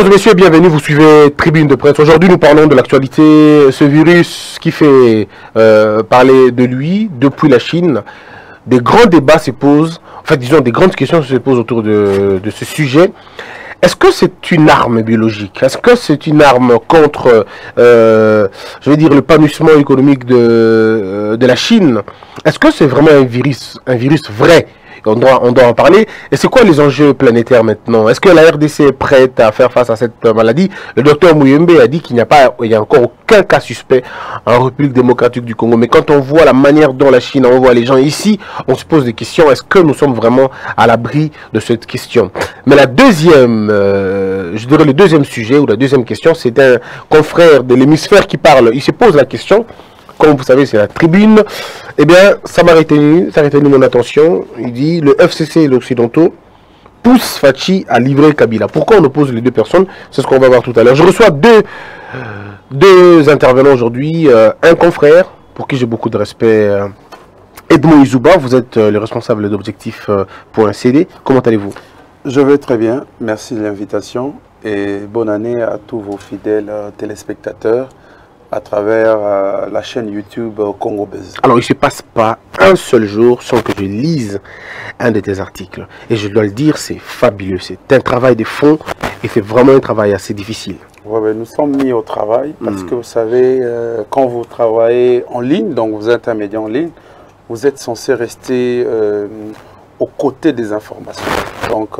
Mesdames et messieurs, bienvenue. Vous suivez Tribune de presse. Aujourd'hui, nous parlons de l'actualité, ce virus qui fait euh, parler de lui depuis la Chine. Des grands débats se posent, en fait, disons, des grandes questions se posent autour de, de ce sujet. Est-ce que c'est une arme biologique? Est-ce que c'est une arme contre, euh, je vais dire, le panouissement économique de, euh, de la Chine? Est-ce que c'est vraiment un virus, un virus vrai? On doit, en parler. Et c'est quoi les enjeux planétaires maintenant? Est-ce que la RDC est prête à faire face à cette maladie? Le docteur Mouyembe a dit qu'il n'y a pas, il y a encore aucun cas suspect en République démocratique du Congo. Mais quand on voit la manière dont la Chine envoie les gens ici, on se pose des questions. Est-ce que nous sommes vraiment à l'abri de cette question? Mais la deuxième, euh, je dirais le deuxième sujet ou la deuxième question, c'est un confrère de l'hémisphère qui parle. Il se pose la question comme vous savez, c'est la tribune. Eh bien, ça m'a retenu, ça a retenu mon attention. Il dit le FCC et l'Occidentaux poussent Fachi à livrer Kabila. Pourquoi on oppose les deux personnes? C'est ce qu'on va voir tout à l'heure. Je reçois deux, deux intervenants aujourd'hui. Euh, un confrère, pour qui j'ai beaucoup de respect, euh, Edmond Izouba. Vous êtes euh, le responsable d'Objectif CD. Comment allez-vous? Je vais très bien. Merci de l'invitation. Et bonne année à tous vos fidèles téléspectateurs à travers euh, la chaîne YouTube euh, Congo Buzz. Alors, il ne se passe pas un seul jour sans que je lise un de tes articles. Et je dois le dire, c'est fabuleux. C'est un travail de fond et c'est vraiment un travail assez difficile. Ouais, ben, nous sommes mis au travail parce hmm. que vous savez, euh, quand vous travaillez en ligne, donc vous êtes un média en ligne, vous êtes censé rester aux côtés des informations. Donc,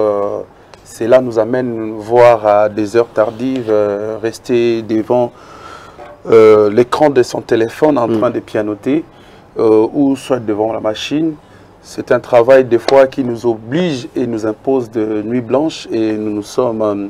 cela nous amène voir à des heures tardives, rester devant euh, l'écran de son téléphone en mm. train de pianoter euh, ou soit devant la machine. C'est un travail des fois qui nous oblige et nous impose de nuit blanche et nous nous sommes euh,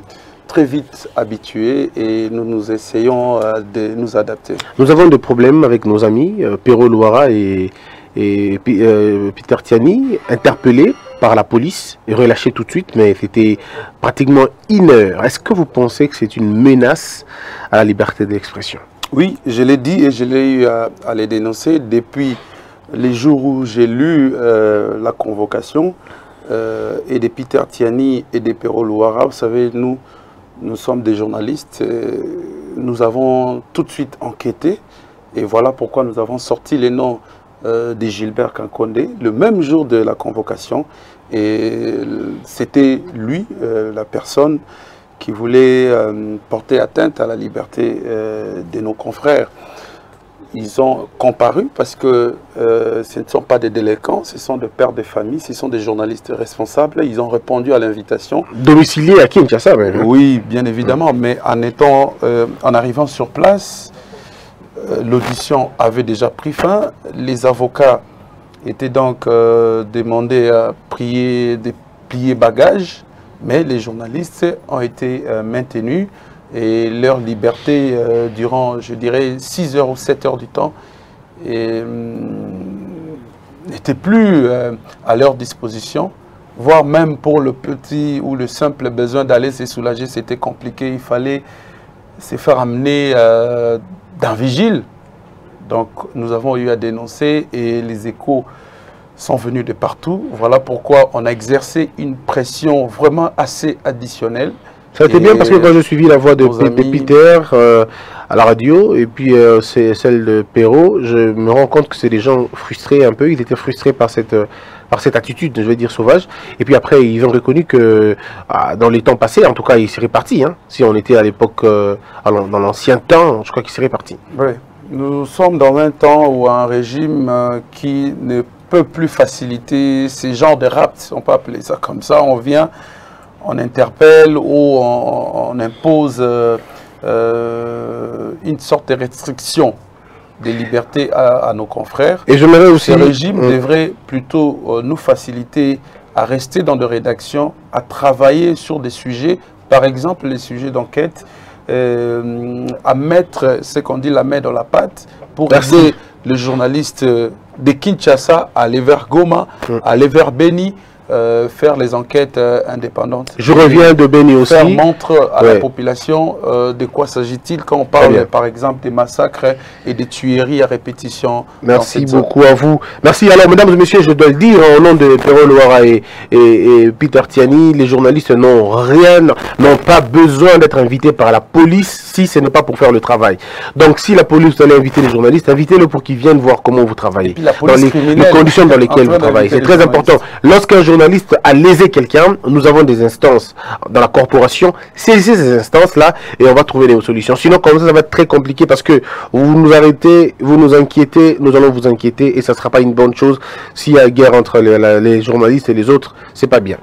très vite habitués et nous nous essayons de nous adapter. Nous avons des problèmes avec nos amis, Perrault Loara et, et Peter Tiani, interpellés par la police et relâchés tout de suite, mais c'était pratiquement une heure. Est-ce que vous pensez que c'est une menace à la liberté d'expression? Oui, je l'ai dit et je l'ai eu à, les dénoncer depuis les jours où j'ai lu euh, la convocation euh, et des Peter Tiani et des Perro Louara. Vous savez, nous, nous sommes des journalistes. nous avons tout de suite enquêté et voilà pourquoi nous avons sorti les noms euh, de Gilbert Kankonde le même jour de la convocation. Et c'était lui, la personne qui voulaient euh, porter atteinte à la liberté euh, de nos confrères. Ils ont comparu parce que euh, ce ne sont pas des délinquants, ce sont des pères de famille, ce sont des journalistes responsables. Ils ont répondu à l'invitation. Domiciliés à Kinshasa, même. Oui, bien évidemment, mais en, étant, en arrivant sur place, l'audition avait déjà pris fin. Les avocats étaient donc demandés à prier, des plier bagages mais les journalistes ont été euh, maintenus et leur liberté euh, durant, je dirais, 6 heures ou 7 heures du temps hum, n'était plus euh, à leur disposition, voire même pour le petit ou le simple besoin d'aller se soulager, c'était compliqué. Il fallait se faire amener d'un vigile. Donc nous avons eu à dénoncer et les échos sont venus de partout. Voilà pourquoi on a exercé une pression vraiment assez additionnelle. Ça a été bien parce que quand j'ai suivi la voix de, Peter euh, à la radio et puis euh, c'est celle de Perrault, je me rends compte que c'est des gens frustrés un peu. Ils étaient frustrés par cette, par cette attitude, je vais dire, sauvage. Et puis après, ils ont reconnu que ah, dans les temps passés, en tout cas, ils seraient partis. Hein. Si on était à l'époque, euh, dans l'ancien temps, je crois qu'ils seraient partis. Oui. Nous sommes dans un temps où un régime qui ne peut plus faciliter ces genres de rapts, on peut appeler ça comme ça. On vient, on interpelle ou on, impose euh, euh, une sorte de restriction des libertés à, nos confrères. Et je aussi... Ce régime mm. devrait plutôt euh, nous faciliter à rester dans des rédactions, à travailler sur des sujets, par exemple les sujets d'enquête, à mettre ce qu'on dit la main dans la pâte pour aider le journaliste de Kinshasa à aller vers Goma, à aller vers Beni, euh, faire les enquêtes euh, indépendantes. Je reviens de Béni aussi. Faire montre à la population euh, de quoi s'agit-il quand on parle, par exemple, des massacres et des tueries à répétition. Merci beaucoup à vous. Merci. Alors, mesdames et messieurs, je dois le dire, au nom de Perro Loara et, et, Peter Tiani, les journalistes n'ont rien, n'ont pas besoin d'être invités par la police si ce n'est pas pour faire le travail. Donc, si la police allait inviter les journalistes, invitez-le pour qu'ils viennent voir comment vous travaillez. dans les, les, conditions dans lesquelles vous travaillez. C'est très important. Lorsqu'un journaliste a lésé quelqu'un, nous avons des instances dans la corporation. Saisissez ces instances-là et on va trouver des solutions. Sinon, comme ça, ça va être très compliqué parce que vous nous arrêtez, vous nous inquiétez, nous allons vous inquiéter et ça ne sera pas une bonne chose s'il y a guerre entre les, journalistes et les autres. C'est pas bien.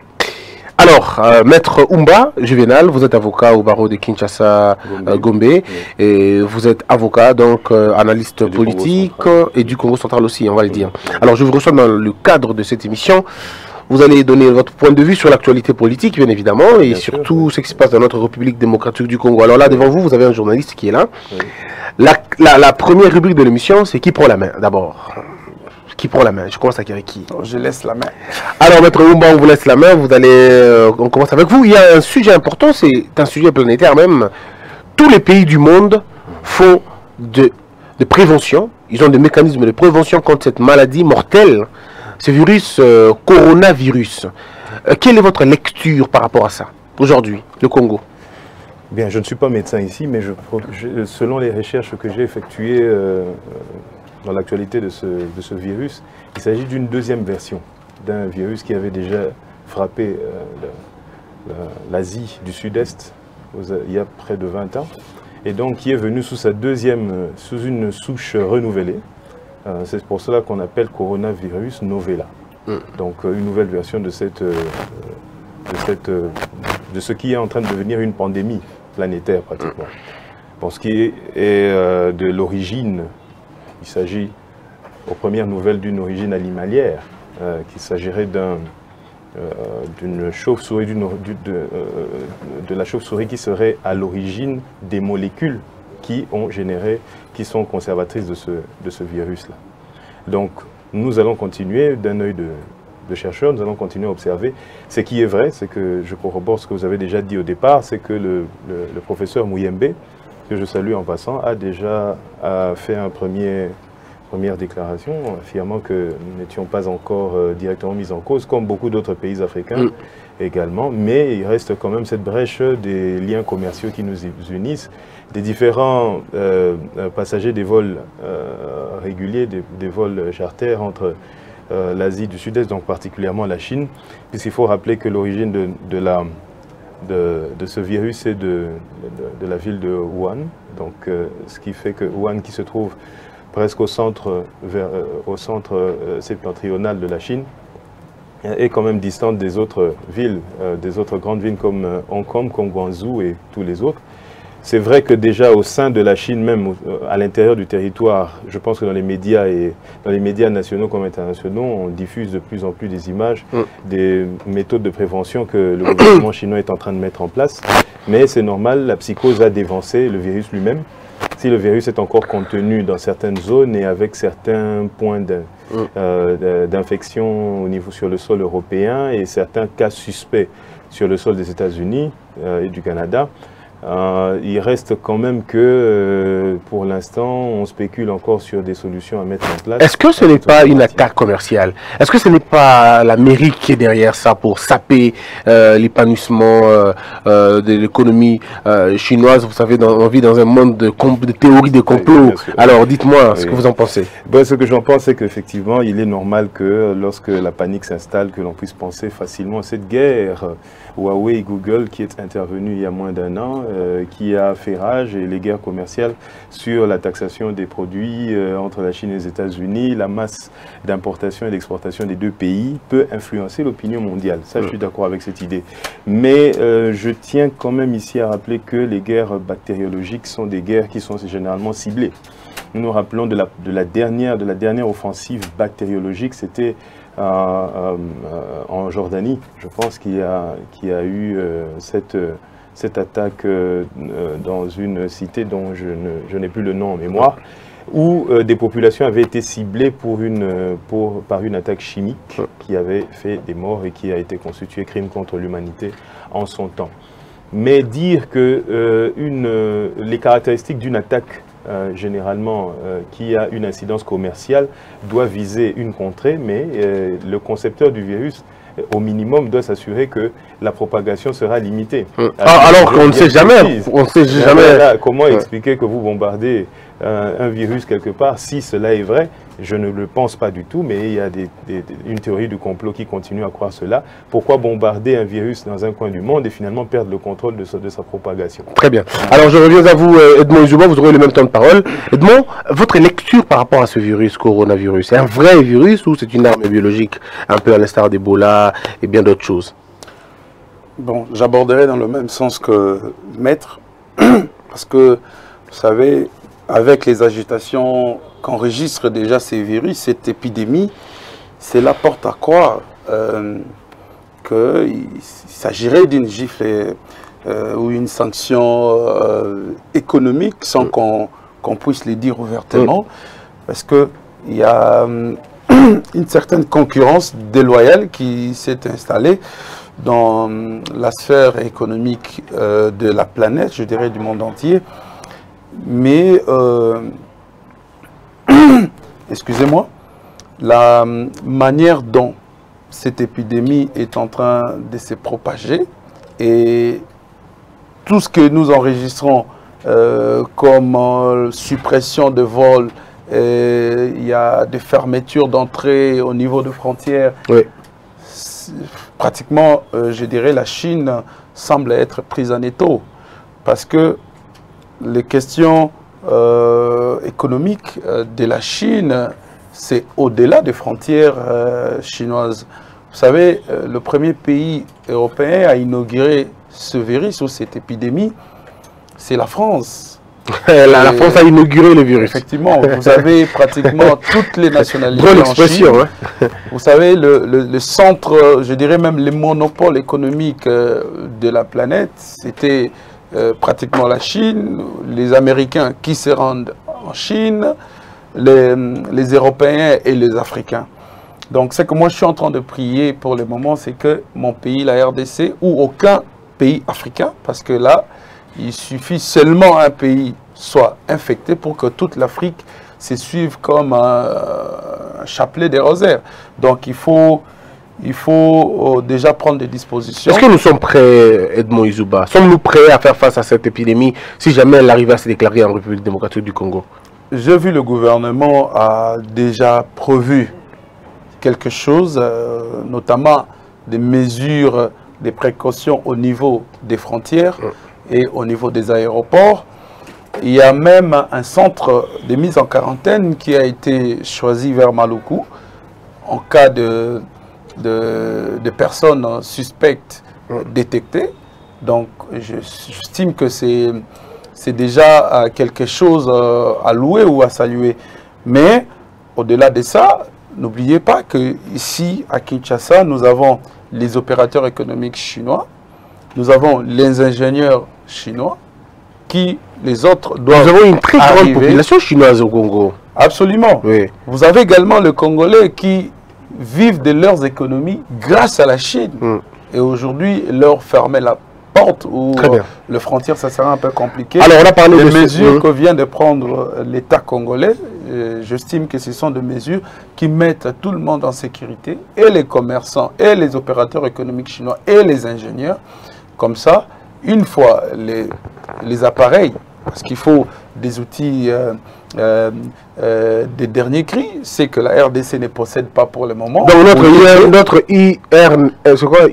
Alors, euh, Maître Umba Juvenal, vous êtes avocat au barreau de Kinshasa Gombe, euh, et vous êtes avocat, donc euh, analyste politique et du Congo central aussi, on va le dire. Alors, je vous reçois dans le cadre de cette émission. Vous allez donner votre point de vue sur l'actualité politique, bien évidemment, et surtout ce qui se passe dans notre République démocratique du Congo. Alors là, devant vous, vous avez un journaliste qui est là. La, première rubrique de l'émission, c'est qui prend la main, d'abord? Qui prend la main? Je commence avec qui? Je laisse la main. Alors, Maître Oumba, on vous laisse la main. Vous allez, euh, on commence avec vous. Il y a un sujet important, c'est un sujet planétaire même. Tous les pays du monde font de, de prévention. Ils ont des mécanismes de prévention contre cette maladie mortelle ce virus euh, coronavirus. Euh, quelle est votre lecture par rapport à ça, aujourd'hui, le Congo? Bien, je ne suis pas médecin ici, mais selon les recherches que j'ai effectuées euh, dans l'actualité de ce, de ce, virus, il s'agit d'une deuxième version d'un virus qui avait déjà frappé l'Asie du Sud-Est il y a près de 20 ans, et donc qui est venu sous sa deuxième, sous une souche renouvelée, c'est pour cela qu'on appelle coronavirus novella. Mm. Donc euh, une nouvelle version de, cette, euh, de, cette, de ce qui est en train de devenir une pandémie planétaire pratiquement. Mm. Pour ce qui est, de l'origine, il s'agit aux premières nouvelles d'une origine animalière, qu'il s'agirait d'une chauve-souris, de, la chauve-souris qui serait à l'origine des molécules qui ont généré, qui sont conservatrices de ce, de ce virus-là. Donc, nous allons continuer d'un œil de, chercheur, nous allons continuer à observer. Ce qui est vrai, c'est que je corrobore ce que vous avez déjà dit au départ, c'est que le, professeur Mouyembe, que je salue en passant, a déjà fait une premier, première déclaration affirmant que nous n'étions pas encore euh, directement mis en cause, comme beaucoup d'autres pays africains. Mm également, mais il reste quand même cette brèche des liens commerciaux qui nous unissent, des différents euh, euh, passagers des vols euh, réguliers, des, vols charters entre l'Asie du Sud-Est, donc particulièrement la Chine, puisqu'il faut rappeler que l'origine de, de, ce virus est de, la ville de Wuhan, donc ce qui fait que Wuhan qui se trouve presque au centre, au centre septentrional de la Chine, est quand même distante des autres villes, euh, des autres grandes villes comme euh, Hong Kong, comme Guangzhou et tous les autres. C'est vrai que déjà au sein de la Chine, même euh, à l'intérieur du territoire, je pense que dans les médias et dans les médias nationaux comme internationaux, on diffuse de plus en plus des images, mm. des méthodes de prévention que le gouvernement chinois est en train de mettre en place. Mais c'est normal, la psychose a dévancé le virus lui-même. Si le virus est encore contenu dans certaines zones et avec certains points de, euh, d'infection au niveau sur le sol européen et certains cas suspects sur le sol des États-Unis euh, et du Canada. Euh, il reste quand même que, euh, pour l'instant, on spécule encore sur des solutions à mettre en place. Est-ce que ce n'est pas une attaque commerciale? Est-ce que ce n'est pas l'Amérique qui est derrière ça pour saper euh, l'épanouissement de l'économie chinoise? Vous savez, on vit dans un monde de, de théories de complot. Alors, dites-moi ce que vous en pensez. Ben, ce que j'en pense, c'est qu'effectivement, il est normal que lorsque la panique s'installe, que l'on puisse penser facilement à cette guerre. Huawei et Google qui est intervenu il y a moins d'un an, euh, qui a fait rage et les guerres commerciales sur la taxation des produits euh, entre la Chine et les États-Unis, la masse d'importation et d'exportation des deux pays peut influencer l'opinion mondiale. Ça, je suis d'accord avec cette idée. Mais euh, je tiens quand même ici à rappeler que les guerres bactériologiques sont des guerres qui sont généralement ciblées. Nous nous rappelons de la, de la, dernière, de la dernière offensive bactériologique, c'était en Jordanie, je pense, qu'il y, a, a eu cette, cette attaque dans une cité dont je n'ai plus le nom en mémoire où des populations avaient été ciblées pour une, pour, par une attaque chimique qui avait fait des morts et qui a été constituée crime contre l'humanité en son temps. Mais dire que une, les caractéristiques d'une attaque euh, généralement euh, qui a une incidence commerciale doit viser une contrée, mais euh, le concepteur du virus au minimum doit s'assurer que la propagation sera limitée. Ah, alors qu'on ne sait jamais, on sait jamais. comment expliquer que vous bombardez un, virus quelque part, si cela est vrai, je ne le pense pas du tout, mais il y a une théorie du complot qui continue à croire cela. Pourquoi bombarder un virus dans un coin du monde et finalement perdre le contrôle de, sa, de sa propagation? Très bien. Alors je reviens à vous, euh, Edmond Izouba, vous aurez le même temps de parole. Edmond, votre lecture par rapport à ce virus, coronavirus, c'est un vrai virus ou c'est une arme biologique, un peu à l'instar d'Ebola et bien d'autres choses? Bon, j'aborderai dans le même sens que Maître, parce que, vous savez, avec les agitations qu'enregistrent déjà ces virus, cette épidémie, cela porte à croire euh, qu'il s'agirait d'une gifle euh, ou une sanction euh, économique sans qu'on puisse le dire ouvertement, parce qu'il y a une certaine concurrence déloyale qui s'est installée dans la sphère économique de la planète, je dirais du monde entier, mais, euh, excusez-moi, la manière dont cette épidémie est en train de se propager et tout ce que nous enregistrons euh, comme euh, suppression de vols, il y a des fermetures d'entrée au niveau de frontières. Pratiquement, je dirais, la Chine semble être prise en étau parce que les questions euh, économiques euh, de la Chine, c'est au-delà des frontières euh, chinoises. Vous savez, le premier pays européen à inaugurer ce virus ou cette épidémie, c'est la France. la, France a inauguré le virus. Effectivement, vous avez pratiquement toutes les nationalités en Chine. Vous savez, le, le, centre, je dirais même les monopoles économiques de la planète, c'était euh, pratiquement la Chine, les Américains qui se rendent en Chine, les, Européens et les Africains. Donc ce que moi je suis en train de prier pour le moment, c'est que mon pays, la RDC, ou aucun pays africain, parce que là, il suffit seulement un pays soit infecté pour que toute l'Afrique se suive comme un, un chapelet des rosaires. Donc il faut il faut euh, déjà prendre des dispositions. Est-ce que nous sommes prêts, Edmond Izuba? Sommes-nous prêts à faire face à cette épidémie si jamais elle arrive à se déclarer en République démocratique du Congo? J'ai vu le gouvernement a déjà prévu quelque chose, euh, notamment des mesures, des précautions au niveau des frontières et au niveau des aéroports. Il y a même un centre de mise en quarantaine qui a été choisi vers Maluku en cas de de, personnes suspectes détectées. Donc, j'estime que c'est déjà euh, quelque chose euh, à louer ou à saluer. Mais, au-delà de ça, n'oubliez pas que ici, à Kinshasa, nous avons les opérateurs économiques chinois, nous avons les ingénieurs chinois, qui, les autres, doivent Nous avons une très grande population chinoise au Congo. Absolument. Oui. Vous avez également le Congolais qui vivent de leurs économies grâce à la Chine. Hmm. Et aujourd'hui, leur fermer la porte ou euh, le frontière, ça sera un peu compliqué. Alors, on a parlé des mesures que vient de prendre euh, l'État congolais. J'estime que ce sont des mesures qui mettent tout le monde en sécurité, et les commerçants, et les opérateurs économiques chinois, et les ingénieurs. Comme ça, une fois les, les appareils, parce qu'il faut des outils euh, euh, euh, des derniers cris, c'est que la RDC ne possède pas pour le moment. Donc notre, notre IR,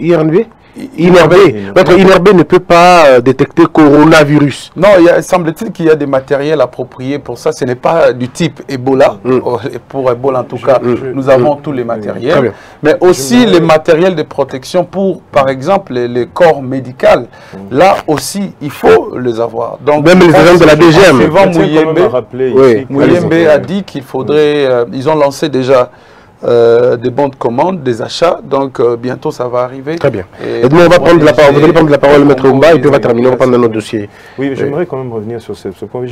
IRNV INRB. INRB ne peut pas euh, détecter coronavirus. Non, il semble-t-il qu'il y a des matériels appropriés pour ça. Ce n'est pas du type Ebola. Mm. Oh, pour Ebola, en tout cas, nous avons mm. tous les matériels. Mais aussi les matériels de protection pour, par exemple, les, corps médicaux. Mm. Là aussi, il faut les avoir. Donc, Même les agents de la DGM. Mouyembe, oui. a dit qu'il faudrait... Euh, ils ont lancé déjà euh, des bons de commande, des achats. Donc euh, bientôt ça va arriver. Très bien. Et, on va prendre la parole, vous allez prendre la parole, Maître Oumba, et puis on va terminer, on va prendre un autre dossier. Oui, j'aimerais quand même revenir sur ce, point.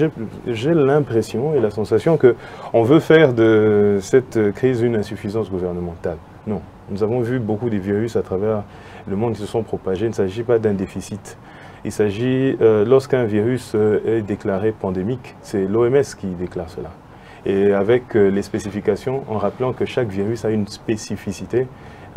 J'ai l'impression et la sensation qu'on veut faire de cette crise une insuffisance gouvernementale. Non. Nous avons vu beaucoup de virus à travers le monde qui se sont propagés. Il ne s'agit pas d'un déficit. Il s'agit, euh, lorsqu'un virus est déclaré pandémique, c'est l'OMS qui déclare cela et avec euh, les spécifications en rappelant que chaque virus a une spécificité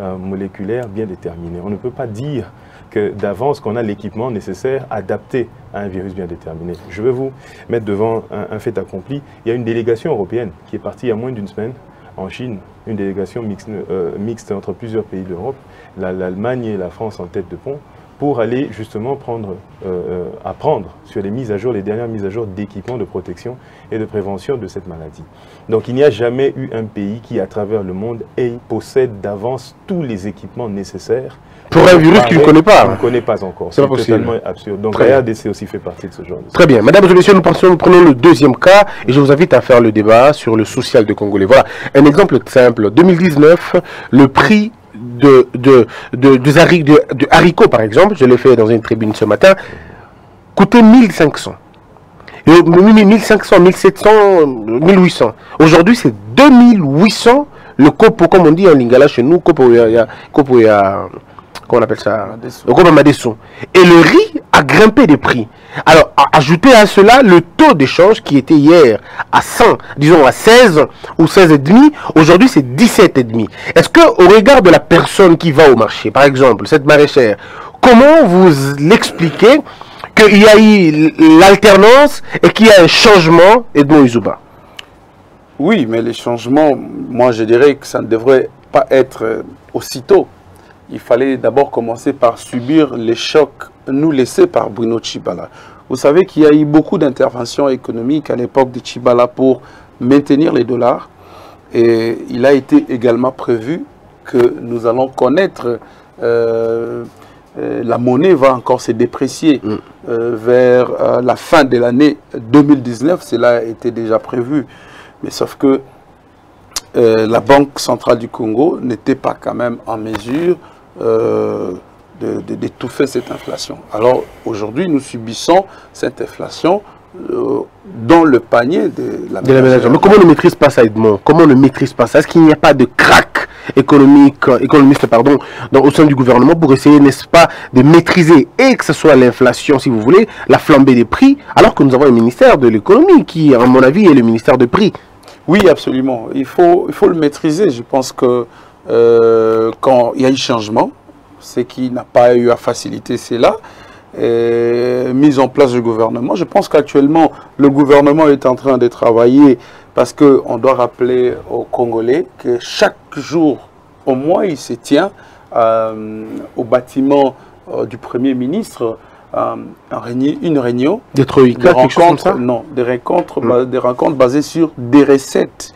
euh, moléculaire bien déterminée. On ne peut pas dire que d'avance qu'on a l'équipement nécessaire adapté à un virus bien déterminé. Je vais vous mettre devant un, fait accompli. Il y a une délégation européenne qui est partie il y a moins d'une semaine en Chine, une délégation mixte, euh, mixte entre plusieurs pays d'Europe, l'Allemagne et la France en tête de pont, pour aller justement prendre, euh, euh, apprendre sur les mises à jour, les dernières mises à jour d'équipements de protection et de prévention de cette maladie. Donc il n'y a jamais eu un pays qui, à travers le monde, possède d'avance tous les équipements nécessaires. Pour un virus qu'il ne connaît pas. ne connaît pas encore. C'est totalement absurde. Donc la RDC aussi fait partie de ce genre de Très bien. Mesdames et messieurs, nous, nous prenons le deuxième cas et je vous invite à faire le débat sur le social de Congolais. Voilà, un exemple simple. 2019, le prix de, de, de, de, haricots, par exemple, je l'ai fait dans une tribune ce matin, coûtait 1500. 1500, 1700, 1800. Aujourd'hui, c'est 2800 le copo, comme on dit en lingala chez nous, copo, copo, comment on appelle ça? Le Et le riz a grimpé de prix. Alors, ajoutez à cela le taux d'échange qui était hier à 100, disons à 16 ou 16,5, aujourd'hui c'est 17,5. Est-ce que au regard de la personne qui va au marché, par exemple, cette maraîchère, comment vous l'expliquez qu'il y a eu l'alternance et qu'il y a un changement, Edmond Izuba Oui, mais les changements, moi je dirais que ça ne devrait pas être euh, aussitôt il fallait d'abord commencer par subir les chocs nous laissés par Bruno Chibala. Vous savez qu'il y a eu beaucoup d'interventions économiques à l'époque de Chibala pour maintenir les dollars. Et il a été également prévu que nous allons connaître, euh, euh, la monnaie va encore se déprécier mm. euh, vers la fin de l'année 2019. Cela a été déjà prévu. Mais sauf que la Banque centrale du Congo n'était pas quand même en mesure euh, d'étouffer cette inflation. Alors aujourd'hui, nous subissons cette inflation euh, dans le panier de la, de Mais comment on ne maîtrise pas ça, Edmond? Comment on ne maîtrise pas ça? Est-ce qu'il n'y a pas de crack économique, économiste pardon, dans, au sein du gouvernement pour essayer, n'est-ce pas, de maîtriser et que ce soit l'inflation, si vous voulez, la flambée des prix, alors que nous avons un ministère de l'économie qui, à mon avis, est le ministère de prix? Oui, absolument. Il faut, il faut le maîtriser. Je pense que euh, quand il y a eu changement, ce qui n'a pas eu à faciliter cela, mise en place du gouvernement. Je pense qu'actuellement, le gouvernement est en train de travailler parce qu'on doit rappeler aux Congolais que chaque jour, au moins, il se tient euh, au bâtiment euh, du Premier ministre une réunion. Des rencontres, Non, des rencontres, hmm. des rencontres basées sur des recettes.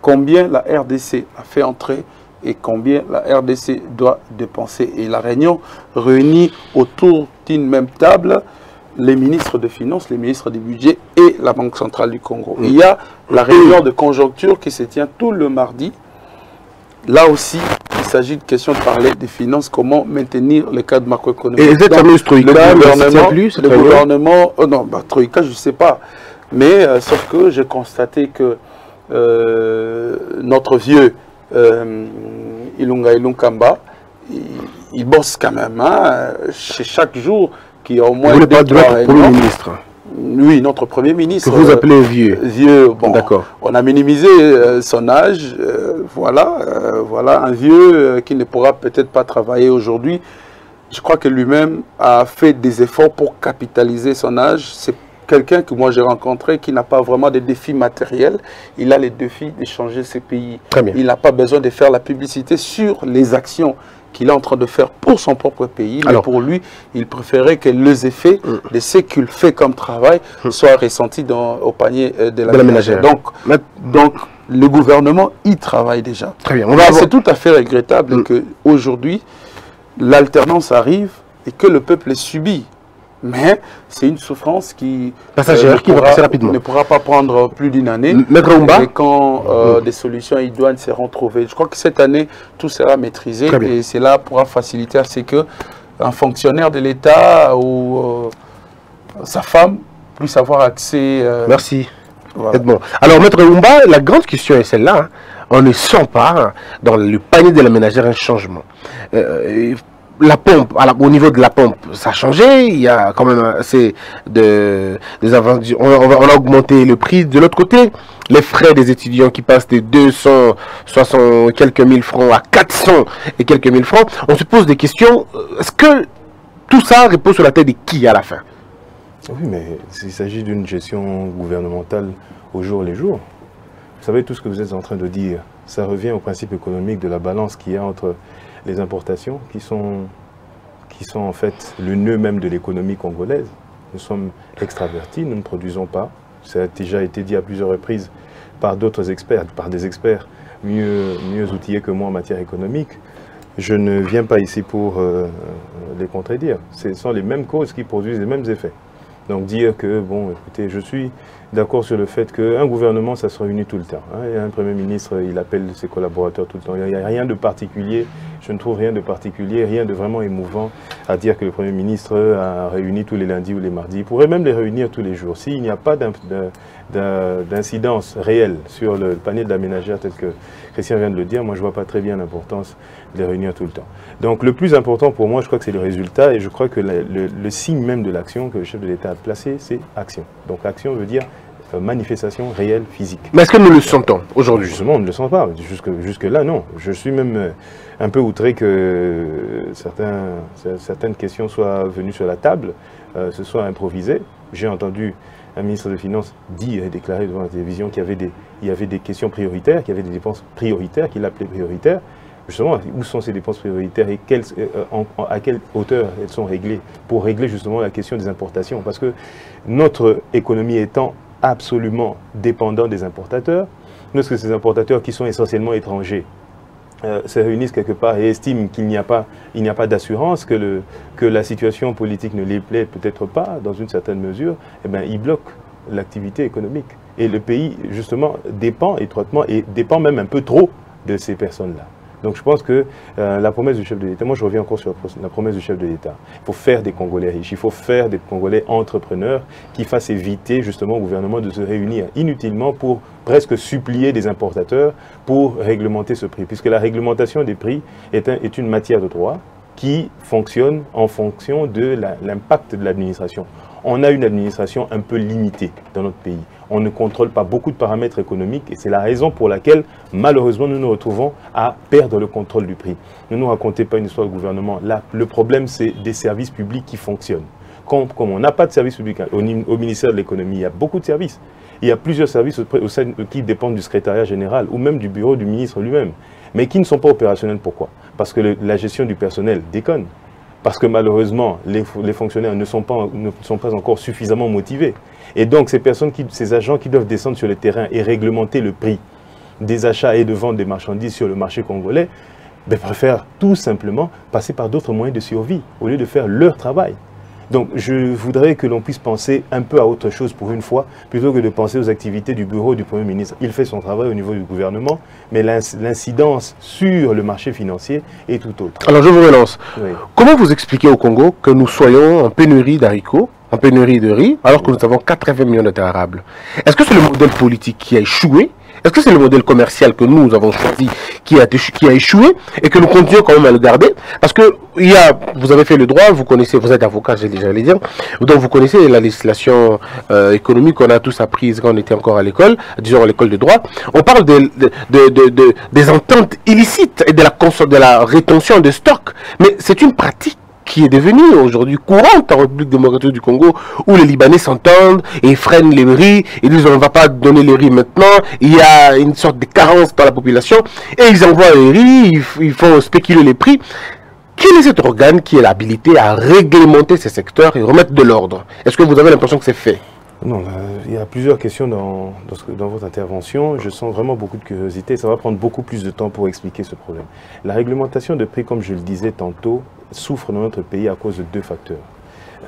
Combien la RDC a fait entrer et combien la RDC doit dépenser. Et la réunion réunit autour d'une même table les ministres de Finances, les ministres du Budget et la Banque centrale du Congo. Il y a la réunion de conjoncture qui se tient tout le mardi. Là aussi, il s'agit de question de parler des finances, comment maintenir le cadre macroéconomique. Et cette fameuse Troïka, le gouvernement, plus, le gouvernement oh non, bah, Troïka, je ne sais pas. Mais euh, sauf que j'ai constaté que euh, notre vieux euh, Ilunga Ilunkamba, il, il, bosse quand même. Hein, chez chaque jour, qui a au moins Vous pas de Premier ministre oui, notre Premier ministre. Que vous appelez vieux. Vieux, bon. D'accord. On a minimisé euh, son âge. Euh, voilà, euh, voilà, un vieux qui ne pourra peut-être pas travailler aujourd'hui. Je crois que lui-même a fait des efforts pour capitaliser son âge. C'est quelqu'un que moi j'ai rencontré qui n'a pas vraiment de défis matériels. Il a les défis de changer ses pays. Il n'a pas besoin de faire la publicité sur les actions qu'il est en train de faire pour son propre pays. Mais pour lui, il préférait que les effets mm. de ce qu'il fait comme travail mm. soient ressentis dans, au panier euh, de la, ménagère. Donc, donc, le gouvernement y travaille déjà. Très bien. C'est tout à fait regrettable mm. qu'aujourd'hui, l'alternance arrive et que le peuple subit Mais c'est une souffrance qui, Passagère, qui va pourra- passer rapidement. ne pourra pas prendre plus d'une année. Et quand euh, des solutions idoines seront trouvées, je crois que cette année, tout sera maîtrisé et cela pourra faciliter à ce que un fonctionnaire de l'État ou euh, sa femme puisse avoir accès. euh, Merci. voilà. Alors, Maître Oumba, la grande question est celle-là. hein. On ne sent pas hein, dans le panier de la ménagère un changement. Euh, la pompe, au niveau de la pompe, ça a changé. Il y a quand même assez de, des. On, a augmenté le prix. De l'autre côté, les frais des étudiants qui passent de 260 quelques mille francs à 400 et quelques mille francs. On se pose des questions. Est-ce que tout ça repose sur la tête de qui à la fin? Oui, mais il s'agit d'une gestion gouvernementale au jour les jours. Vous savez, tout ce que vous êtes en train de dire, ça revient au principe économique de la balance qu'il y a entre les importations, qui sont, qui sont en fait le nœud même de l'économie congolaise. Nous sommes extravertis, nous ne produisons pas. Ça a déjà été dit à plusieurs reprises par d'autres experts, par des experts mieux, mieux outillés que moi en matière économique. Je ne viens pas ici pour euh, les contredire. Ce sont les mêmes causes qui produisent les mêmes effets. Donc dire que, bon, écoutez, je suis d'accord sur le fait qu'un gouvernement, ça se réunit tout le temps. hein. Un Premier ministre, il appelle ses collaborateurs tout le temps. Il n'y a rien de particulier, je ne trouve rien de particulier, rien de vraiment émouvant à dire que le Premier ministre a réuni tous les lundis ou les mardis. Il pourrait même les réunir tous les jours. S'il n'y a pas d'incidence réelle sur le panier de la ménagère tel que Christian vient de le dire, moi je ne vois pas très bien l'importance de les réunir tout le temps. Donc le plus important pour moi, je crois que c'est le résultat et je crois que le, le- le signe même de l'action que le chef de l'État a placé, c'est action. Donc action veut dire euh, manifestation réelle, physique. Mais est-ce que nous le sentons aujourd'hui? Justement, on ne le sent pas. Jusque, jusque là, non. Je suis même euh, un peu outré que euh, certains, certaines questions soient venues sur la table, euh, se soient improvisées. J'ai entendu un ministre des Finances dire et déclarer devant la télévision qu'il y avait des, questions prioritaires, qu'il y avait des dépenses prioritaires, qu'il appelait prioritaires. Justement, où sont ces dépenses prioritaires et euh, à quelle hauteur elles sont réglées pour régler justement la question des importations? Parce que notre économie étant absolument dépendant des importateurs, lorsque ces importateurs qui sont essentiellement étrangers euh, se réunissent quelque part et estiment qu'il n'y a pas, pas d'assurance, que la situation politique ne les plaît peut-être pas dans une certaine mesure, eh bien, ils bloquent l'activité économique. Et le pays, justement, dépend étroitement et dépend même un peu trop de ces personnes-là. Donc je pense que euh, la promesse du chef de l'État, moi je reviens encore sur la pro- la promesse du chef de l'État, il faut faire des Congolais riches, il faut faire des Congolais entrepreneurs qui fassent éviter justement au gouvernement de se réunir inutilement pour presque supplier des importateurs pour réglementer ce prix, puisque la réglementation des prix est, un- est une matière de droit qui fonctionne en fonction de l'impact de l'administration. On a une administration un peu limitée dans notre pays. On ne contrôle pas beaucoup de paramètres économiques et c'est la raison pour laquelle, malheureusement, nous nous retrouvons à perdre le contrôle du prix. Ne nous racontez pas une histoire de gouvernement. Là, le problème, c'est des services publics qui fonctionnent. Comme, on n'a pas de service public au, ni- au ministère de l'économie, il y a beaucoup de services. Il y a plusieurs services sein- qui dépendent du secrétariat général ou même du bureau du ministre lui-même, mais qui ne sont pas opérationnels. Pourquoi? Parce que la gestion du personnel déconne. Parce que malheureusement, les, fo- les fonctionnaires ne sont pas encore suffisamment motivés. Et donc, ces personnes, qui, ces agents qui doivent descendre sur le terrain et réglementer le prix des achats et de vente des marchandises sur le marché congolais, ben, préfèrent tout simplement passer par d'autres moyens de survie au lieu de faire leur travail. Donc je voudrais que l'on puisse penser un peu à autre chose pour une fois, plutôt que de penser aux activités du bureau du Premier ministre. Il fait son travail au niveau du gouvernement, mais l'inc- l'incidence sur le marché financier est tout autre. Alors je vous relance. Oui. Comment vous expliquez au Congo que nous soyons en pénurie d'haricots, en pénurie de riz, alors que nous avons 80 millions de terres arables Est-ce que c'est le modèle politique qui a échoué? Est-ce que c'est le modèle commercial que nous avons choisi qui a, échoué et que nous continuons quand même à le garder? Parce que il vous avez fait le droit, vous connaissez, vous êtes avocat, j'ai déjà allé dire, donc vous connaissez la législation euh, économique qu'on a tous apprise quand on était encore à l'école, disons à l'école de droit. On parle de, de- de- de- de- des ententes illicites et de la, de la rétention de stock, mais c'est une pratique qui est devenue aujourd'hui courante en République démocratique du Congo, où les Libanais s'entendent et freinent les riz, ils disent on ne va pas donner les riz maintenant, il y a une sorte de carence dans la population, et ils envoient les riz, ils, font spéculer les prix. Quel est cet organe qui est l'habilité à réglementer ces secteurs et remettre de l'ordre? Est-ce que vous avez l'impression que c'est fait? Non, il y a plusieurs questions dans, dans, votre intervention. Je sens vraiment beaucoup de curiosité. Ça va prendre beaucoup plus de temps pour expliquer ce problème. La réglementation de prix, comme je le disais tantôt, souffre dans notre pays à cause de deux facteurs.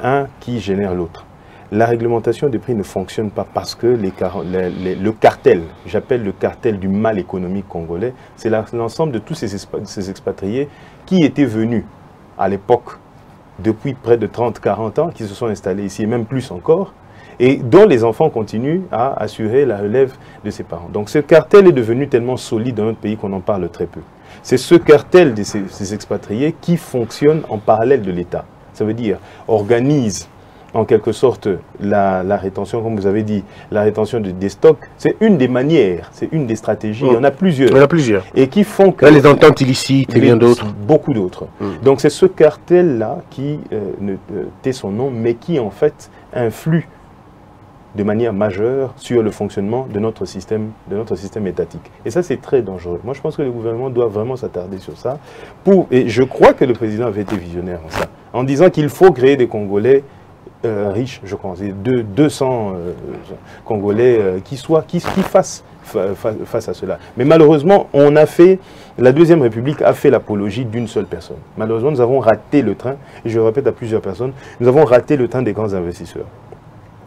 un qui génère l'autre. La réglementation des prix ne fonctionne pas parce que le cartel, j'appelle le cartel du mal économique congolais, c'est l'ensemble de tous ces, ces expatriés qui étaient venus à l'époque depuis près de 30-40 ans, qui se sont installés ici, et même plus encore, et dont les enfants continuent à assurer la relève de ses parents. Donc ce cartel est devenu tellement solide dans notre pays qu'on en parle très peu. C'est ce cartel de ces, expatriés qui fonctionne en parallèle de l'État. Ça veut dire organise en quelque sorte la, rétention, comme vous avez dit, la rétention des stocks, c'est une des manières, c'est une des stratégies. Il y en a plusieurs. Il y en a plusieurs. Et qui font que... les ententes illicites et bien d'autres. Beaucoup d'autres. Mm. Donc c'est ce cartel-là qui euh, ne euh, tait son nom, mais qui en fait influe de manière majeure sur le fonctionnement de notre système, étatique. Et ça, c'est très dangereux. Moi, je pense que le gouvernement doit vraiment s'attarder sur ça. Et je crois que le président avait été visionnaire en ça, en disant qu'il faut créer des Congolais euh, riches, je crois, de 200 euh, Congolais euh, qui, soient, qui, fassent face à cela. Mais malheureusement, on a fait, la Deuxième République a fait l'apologie d'une seule personne. Malheureusement, nous avons raté le train, et je répète à plusieurs personnes, nous avons raté le train des grands investisseurs.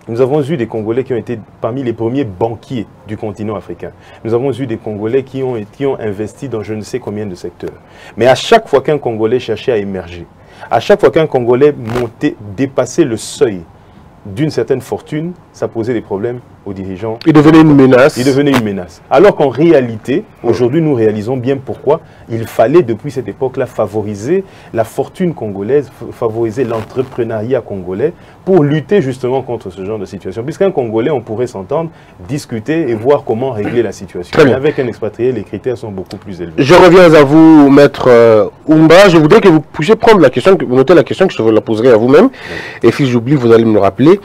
Nous avons eu des Congolais qui ont été parmi les premiers banquiers du continent africain. Nous avons eu des Congolais qui ont, qui ont investi dans je ne sais combien de secteurs. Mais à chaque fois qu'un Congolais cherchait à émerger, à chaque fois qu'un Congolais montait, dépassait le seuil d'une certaine fortune, ça posait des problèmes aux dirigeants. Il devenait une menace. Il devenait une menace. Alors qu'en réalité, aujourd'hui, nous réalisons bien pourquoi il fallait, depuis cette époque-là, favoriser la fortune congolaise, favoriser l'entrepreneuriat congolais pour lutter justement contre ce genre de situation. Puisqu'un Congolais, on pourrait s'entendre, discuter et voir comment régler la situation. Mais avec un expatrié, les critères sont beaucoup plus élevés. Je reviens à vous, maître euh, Oumba. Je voudrais que vous puissiez prendre la question, vous notez la question que je vous la poserai à vous-même. Et si j'oublie, vous allez me le rappeler.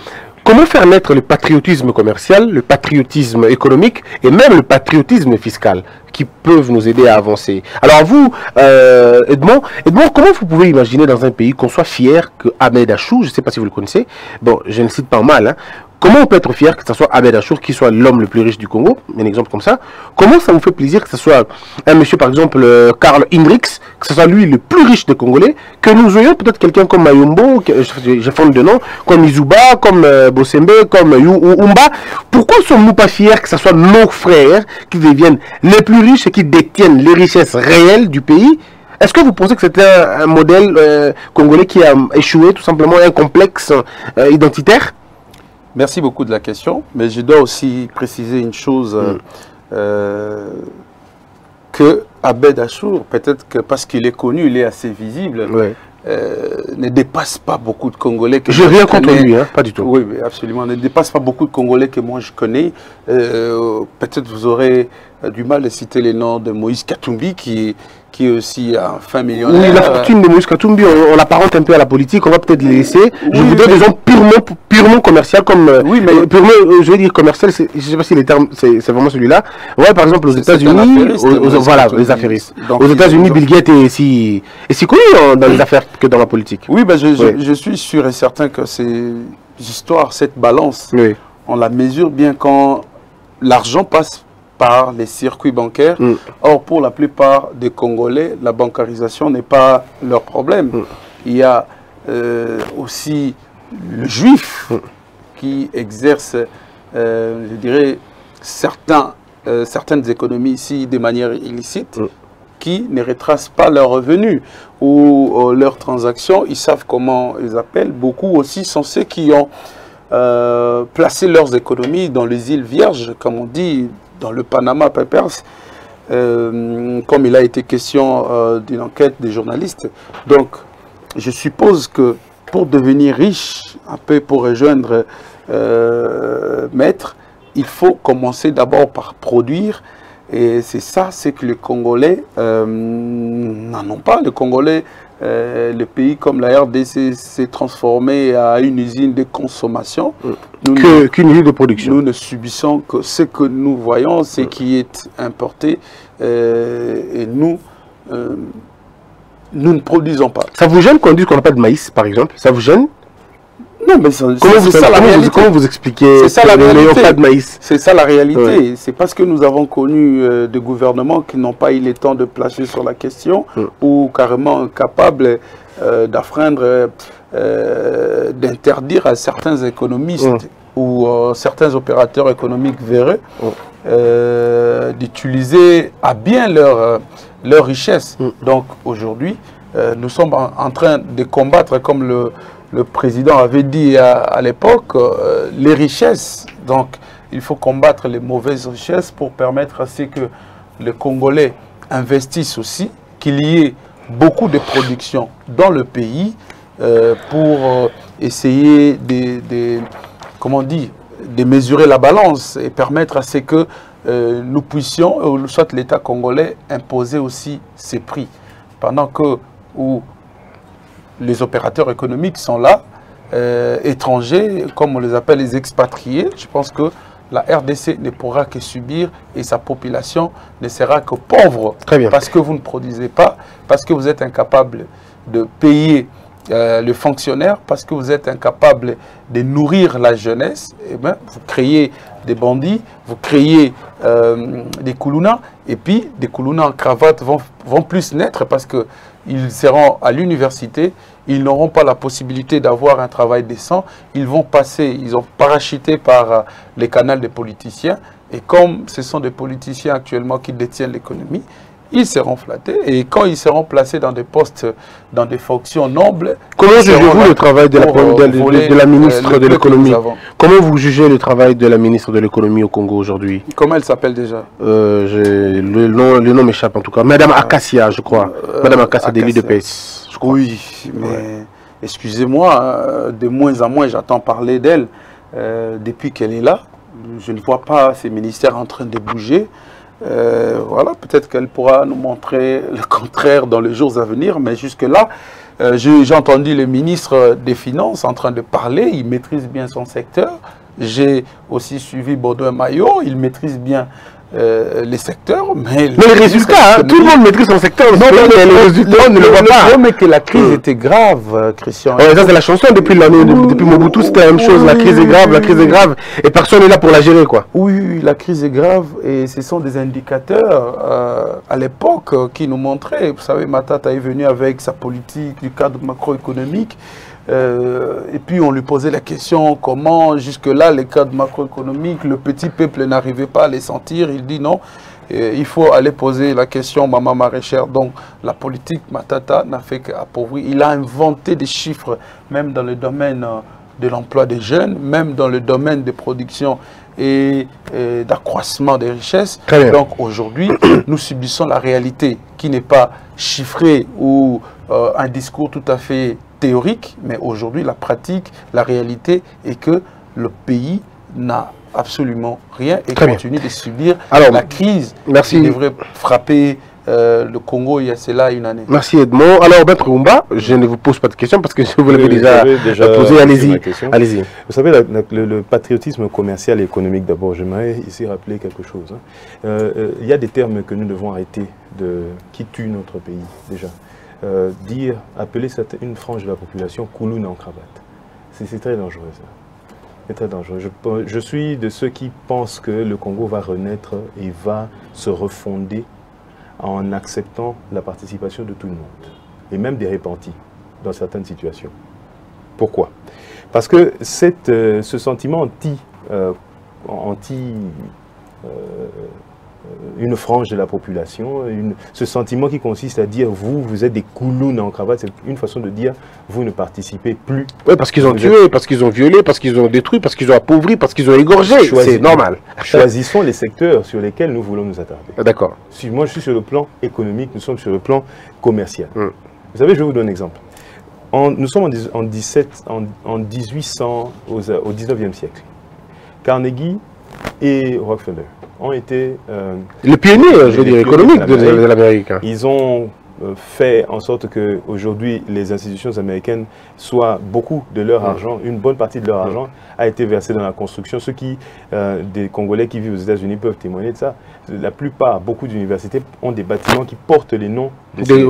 Comment faire naître le patriotisme commercial, le patriotisme économique et même le patriotisme fiscal qui peuvent nous aider à avancer? Alors vous, euh, Edmond, Edmond, comment vous pouvez imaginer dans un pays qu'on soit fier que Ahmed Achou, je ne sais pas si vous le connaissez, bon, je ne cite pas mal, hein, Comment on peut être fier que ce soit Ahmed Achour qui soit l'homme le plus riche du Congo, un exemple comme ça. Comment ça vous fait plaisir que ce soit un monsieur, par exemple, euh, Karl Hendricks, que ce soit lui le plus riche des Congolais, que nous ayons peut-être quelqu'un comme Mayombo, je fonde de nom, comme Izuba, comme euh, Bosembe, comme Umba Pourquoi ne sommes-nous pas fiers que ce soit nos frères qui deviennent les plus riches et qui détiennent les richesses réelles du pays? Est-ce que vous pensez que c'était un, modèle euh, congolais qui a échoué, tout simplement un complexe identitaire? Merci beaucoup de la question, mais je dois aussi préciser une chose, euh, mm. euh, que Abed Achour, peut-être que parce qu'il est connu, il est assez visible, euh, ne dépasse pas beaucoup de Congolais que je rien contre lui, hein, pas du tout. Oui, absolument, ne dépasse pas beaucoup de Congolais que moi je connais. peut-être vous aurez du mal à citer les noms de Moïse Katumbi, qui qui est aussi un fin millionnaire. Oui, la fortune de Moïse Katumbi, on, l'apparente un peu à la politique, on va peut-être les laisser. je voudrais des gens purement, purement commercial, comme. Euh, oui, mais. Purement, euh, je vais dire commercial, je ne sais pas si les termes, c'est vraiment celui-là. Ouais, par exemple, aux États-Unis, voilà, les affairistes. aux États-Unis, Bill Gates est si, est si connu hein, dans les affaires que dans la politique. Oui, ben je, je, suis sûr et certain que ces histoires, cette balance, on la mesure bien quand l'argent passe par les circuits bancaires. Mm. Or, pour la plupart des Congolais, la bancarisation n'est pas leur problème. Mm. Il y a euh, aussi le juif mm. qui exerce, euh, je dirais, certains, euh, certaines économies ici de manière illicite qui ne retracent pas leurs revenus ou leurs transactions. Ils savent comment ils appellent. Beaucoup aussi sont ceux qui ont placé leurs économies dans les îles Vierges, comme on dit, dans le Panama Papers, euh, comme il a été question euh, d'une enquête des journalistes. Donc, je suppose que pour devenir riche, un peu pour rejoindre euh, Maître, il faut commencer d'abord par produire. Et c'est ça, c'est que les Congolais n'en ont pas. Les Congolais euh, le pays comme la RDC s'est transformé à une usine de consommation. Qu'une usine de production. Nous ne subissons que ce que nous voyons, ce qui est importé. Euh, et nous, euh, nous ne produisons pas. Ça vous gêne qu'on dise qu'on n'a pas de maïs, par exemple? Ça vous gêne? Non, mais comment, vous, ça, la réalité. comment vous expliquez C'est ça la réalité. Pas de maïs C'est ça la réalité. C'est parce que nous avons connu euh, des gouvernements qui n'ont pas eu le temps de placer sur la question ou carrément capables euh, d'affreindre euh, d'interdire à certains économistes ou euh, certains opérateurs économiques véreux d'utiliser à bien leur, leur richesse. Donc aujourd'hui, nous sommes en, train de combattre, comme le, le président avait dit à, l'époque, les richesses. Donc il faut combattre les mauvaises richesses pour permettre à ce que les Congolais investissent aussi, qu'il y ait beaucoup de production dans le pays euh, pour euh, essayer de, comment de mesurer la balance et permettre à ce que euh, nous puissions, soit l'État congolais, imposer aussi ses prix. Pendant que où les opérateurs économiques sont là, étrangers, comme on les appelle les expatriés, je pense que la RDC ne pourra que subir et sa population ne sera que pauvre. Très bien. Parce que vous ne produisez pas, parce que vous êtes incapable de payer euh, le fonctionnaire, parce que vous êtes incapable de nourrir la jeunesse, et eh bien, vous créez des bandits, vous créez euh, des koulounas, et puis des koulounas en cravate vont, vont plus naître parce qu'ils seront à l'université, ils n'auront pas la possibilité d'avoir un travail décent, ils vont passer, ils ont parachuté par euh, les canaux des politiciens, et comme ce sont des politiciens actuellement qui détiennent l'économie, ils seront flattés et quand ils seront placés dans des postes, dans des fonctions nobles... Comment jugez-vous le travail de la, de, la ministre de l'économie Comment vous jugez le travail de la ministre de l'économie au Congo aujourd'hui? Comment elle s'appelle déjà? Euh, Le nom, le nom m'échappe en tout cas. Madame. Acacia, je crois. Euh, Madame Acacia, de de PS. Oui, mais excusez-moi, euh, de moins en moins j'entends parler d'elle depuis qu'elle est là. Je ne vois pas ces ministères en train de bouger. Euh, voilà, peut-être qu'elle pourra nous montrer le contraire dans les jours à venir, mais jusque-là, euh, j'ai entendu le ministre des Finances en train de parler, il maîtrise bien son secteur. J'ai aussi suivi Baudouin Maillot, il maîtrise bien euh, les secteurs, mais, les résultats, hein, tout le monde maîtrise son secteur. Non, mais les résultats, on ne le voit pas. mais que la crise était grave, euh, Christian. ça, c'est la chanson depuis l'année, depuis Mobutu, c'était la même chose. La crise est grave, la crise est grave, et personne n'est là pour la gérer, quoi. Oui, la crise est grave, et ce sont des indicateurs euh, à l'époque qui nous montraient. Vous savez, Matata est venu avec sa politique du cadre macroéconomique. Euh, et puis on lui posait la question comment jusque-là les cadres macroéconomiques, le petit peuple n'arrivait pas à les sentir? Il dit non, euh, il faut aller poser la question maman maraîchère. Donc la politique Matata n'a fait qu'appauvrir. Il a inventé des chiffres même dans le domaine euh, de l'emploi des jeunes, même dans le domaine de production et, d'accroissement des richesses. Donc aujourd'hui, nous subissons la réalité qui n'est pas chiffrée ou un discours tout à fait théorique, mais aujourd'hui, la pratique, la réalité est que le pays n'a absolument rien et continue de subir la crise merci. qui devrait frapper euh, le Congo il y a cela une année. Merci Edmond. Alors Maître Rumba, je ne vous pose pas de questions parce que je vous l'avais déjà, déjà posé. Allez-y. Allez vous savez, le, patriotisme commercial et économique d'abord, j'aimerais ici rappeler quelque chose. Hein. Euh, euh, il y a des termes que nous devons arrêter de, qui tuent notre pays déjà. Euh, dire, appeler une frange de la population Kouloun en cravate. C'est très dangereux ça. C'est très dangereux. Je, suis de ceux qui pensent que le Congo va renaître et va se refonder en acceptant la participation de tout le monde, et même des repentis dans certaines situations. Pourquoi? Parce que euh, ce sentiment anti, euh, anti une frange de la population, ce sentiment qui consiste à dire vous, vous êtes des coulounes en cravate, c'est une façon de dire vous ne participez plus. Oui, parce qu'ils ont tué, parce qu'ils ont violé, parce qu'ils ont détruit, parce qu'ils ont appauvri, parce qu'ils ont égorgé. C'est normal. Choisissons les secteurs sur lesquels nous voulons nous attarder. Ah, d'accord. Si moi je suis sur le plan économique, nous sommes sur le plan commercial. Hmm. Vous savez, je vais vous donner un exemple. nous sommes en, 17, en, 1800, au, au 19e siècle. Carnegie et Rockefeller ont été... Euh, le pionnier, je veux dire, économique de, l'Amérique. Ils ont euh, fait en sorte que aujourd'hui les institutions américaines soient beaucoup de leur argent, une bonne partie de leur argent a été versée dans la construction. Ceux qui, euh, des Congolais qui vivent aux États-Unis peuvent témoigner de ça. La plupart, beaucoup d'universités ont des bâtiments qui portent les noms de ces,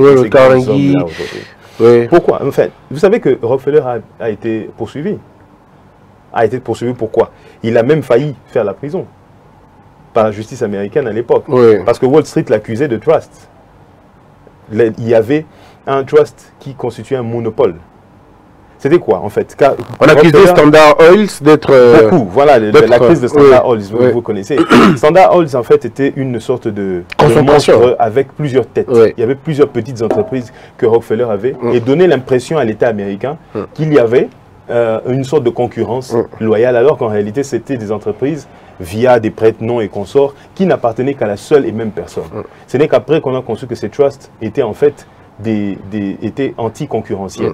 oui. Pourquoi? En fait, vous savez que Rockefeller a, a été poursuivi. A été poursuivi pourquoi? Il a même failli faire la prison par la justice américaine à l'époque. Parce que Wall Street l'accusait de trust. Il y avait un trust qui constituait un monopole. C'était quoi en fait? On accusait Standard Oils d'être. Euh, beaucoup, voilà, la crise de Standard Oils, vous, connaissez. Standard Oils en fait était une sorte de, de avec plusieurs têtes. Il y avait plusieurs petites entreprises que Rockefeller avait mm. et donnait l'impression à l'État américain mm. qu'il y avait euh, une sorte de concurrence mm. loyale, alors qu'en réalité c'était des entreprises via des prêtres non et consorts qui n'appartenaient qu'à la seule et même personne. Ce n'est qu'après qu'on a conçu que ces trusts étaient en fait des, des étaient anti-concurrentiels.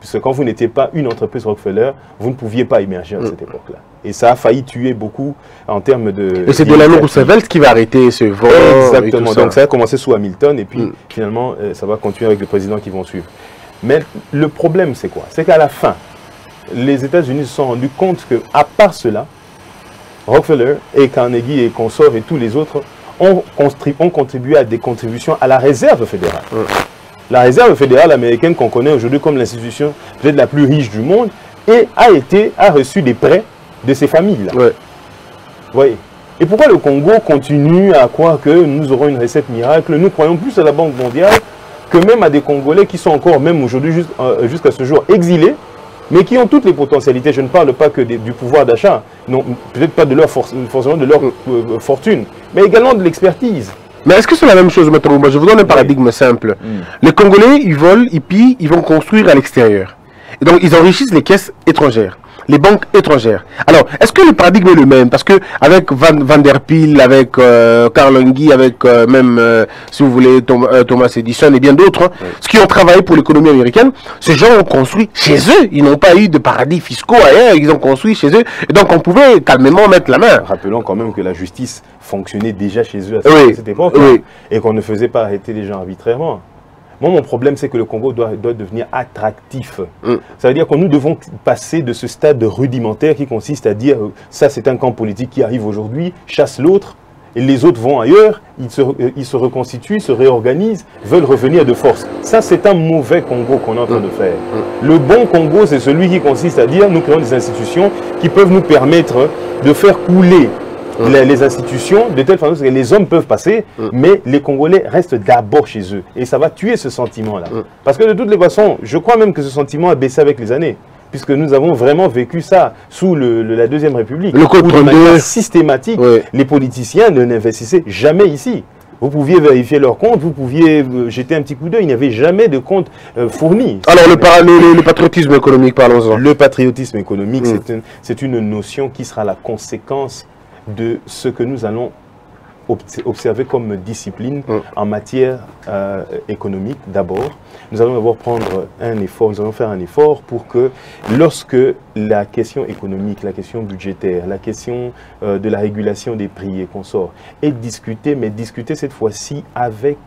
Puisque quand vous n'étiez pas une entreprise Rockefeller, vous ne pouviez pas émerger à cette époque-là. Et ça a failli tuer beaucoup en termes de... Et c'est Delano Roosevelt qui va arrêter ce vent. Exactement. Donc ça a commencé sous Hamilton et puis finalement, euh, ça va continuer avec les présidents qui vont suivre. Mais le problème, c'est quoi? C'est qu'à la fin, les États-Unis se sont rendus compte que, à part cela, Rockefeller et Carnegie et consorts et tous les autres ont, contribué à des contributions à la réserve fédérale. Mm. La réserve fédérale américaine qu'on connaît aujourd'hui comme l'institution peut-être la plus riche du monde et a été a reçu des prêts de ces familles-là. voyez Et pourquoi le Congo continue à croire que nous aurons une recette miracle? Nous croyons plus à la Banque mondiale que même à des Congolais qui sont encore, même aujourd'hui, euh, jusqu'à ce jour, exilés, mais qui ont toutes les potentialités. Je ne parle pas que du pouvoir d'achat, non, peut-être pas de leur forcément de leur mm. euh, fortune, mais également de l'expertise. Mais est-ce que c'est la même chose, Maître Je vous donne un paradigme simple. Hmm. Les Congolais, ils volent, ils pillent, ils vont construire à l'extérieur. Et donc, ils enrichissent les caisses étrangères les banques étrangères. Alors, est-ce que le paradigme est le même? Parce que avec Van, Van der Pil, avec euh, Carl avec euh, même, euh, si vous voulez, euh, Thomas Edison et bien d'autres, ce qui ont travaillé pour l'économie américaine, ces gens ont construit chez eux. Ils n'ont pas eu de paradis fiscaux ailleurs, ils ont construit chez eux. Et donc, on pouvait calmement mettre la main. Rappelons quand même que la justice fonctionnait déjà chez eux à cette époque hein, et qu'on ne faisait pas arrêter les gens arbitrairement. Moi, mon problème, c'est que le Congo doit, devenir attractif. Mm. Ça veut dire que nous devons passer de ce stade rudimentaire qui consiste à dire euh, ça, c'est un camp politique qui arrive aujourd'hui, chasse l'autre, et les autres vont ailleurs, ils se, euh, ils se, reconstituent, se réorganisent, veulent revenir de force. Ça, c'est un mauvais Congo qu'on est en train de mm. faire. Mm. Le bon Congo, c'est celui qui consiste à dire nous créons des institutions qui peuvent nous permettre de faire couler les, institutions, de telle façon que les hommes peuvent passer, mais les Congolais restent d'abord chez eux. Et ça va tuer ce sentiment-là. Parce que de toutes les façons, je crois même que ce sentiment a baissé avec les années puisque nous avons vraiment vécu ça sous la Deuxième République. Le code de manière systématique, les politiciens ne n'investissaient jamais ici. Vous pouviez vérifier leurs comptes, vous pouviez euh, jeter un petit coup d'œil, il n'y avait jamais de compte euh, fourni. Alors le, le, patriotisme économique, parlons-en. Le patriotisme économique, mm. c'est une notion qui sera la conséquence de ce que nous allons observer comme discipline mm. en matière euh, économique d'abord. Nous allons d'abord prendre un effort, nous allons faire un effort pour que lorsque la question économique, la question budgétaire, la question euh, de la régulation des prix et consorts est discutée, mais discutée cette fois-ci avec